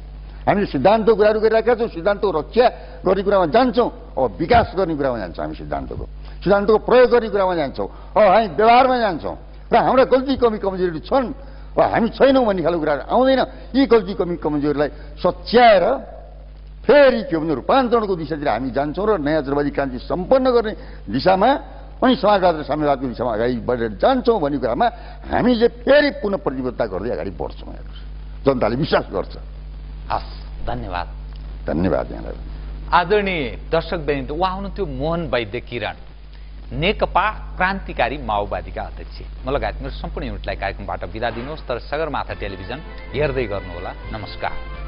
हामीले सिद्धान्तको कुराहरू गरिरहेका छौँ सिद्धान्तको रक्षा गर्ने कुरामा जान्छौँ अब विकास गर्ने कुरामा जान्छौँ हामी सिद्धान्तको। सिद्धान्तको प्रयोग गर्ने कुरामा जान्छौँ अब हामी व्यवहारमा जान्छौँ। र हाम्रा गल्ती कमी कमजोरीहरू छन् अब हामी छैनौँ भन्ने खालको कुराहरू आउँदैन। यी गल्ती कमी कमजोरीलाई सच्याएर फेरि के भन्नु रूपान्तरणको दिशातिर हामी जान्छौँ र नयाँ जलवादी क्रान्ति सम्पन्न गर्ने दिशामा अनि समाजवाद र साम्यवादको दिशामा अगाडि बढेर जान्छौँ भन्ने कुरामा हामीले फेरि पुनः प्रतिबद्धता गर्दै अगाडि बढ्छौँ। जनताले विश्वास गर्छ। हस् धन्यवाद। धन्यवाद यहाँलाई। आदरणीय दर्शक बेनी उहाँ हुनुहुन्थ्यो मोहन वैद्य किरण नेकपा क्रान्तिकारी माओवादीका अध्यक्ष। म लगायत मेरो सम्पूर्ण युनिटलाई कार्यक्रमबाट बिदा दिनुहोस् तर सगरमाथा टेलिभिजन हेर्दै गर्नुहोला। नमस्कार।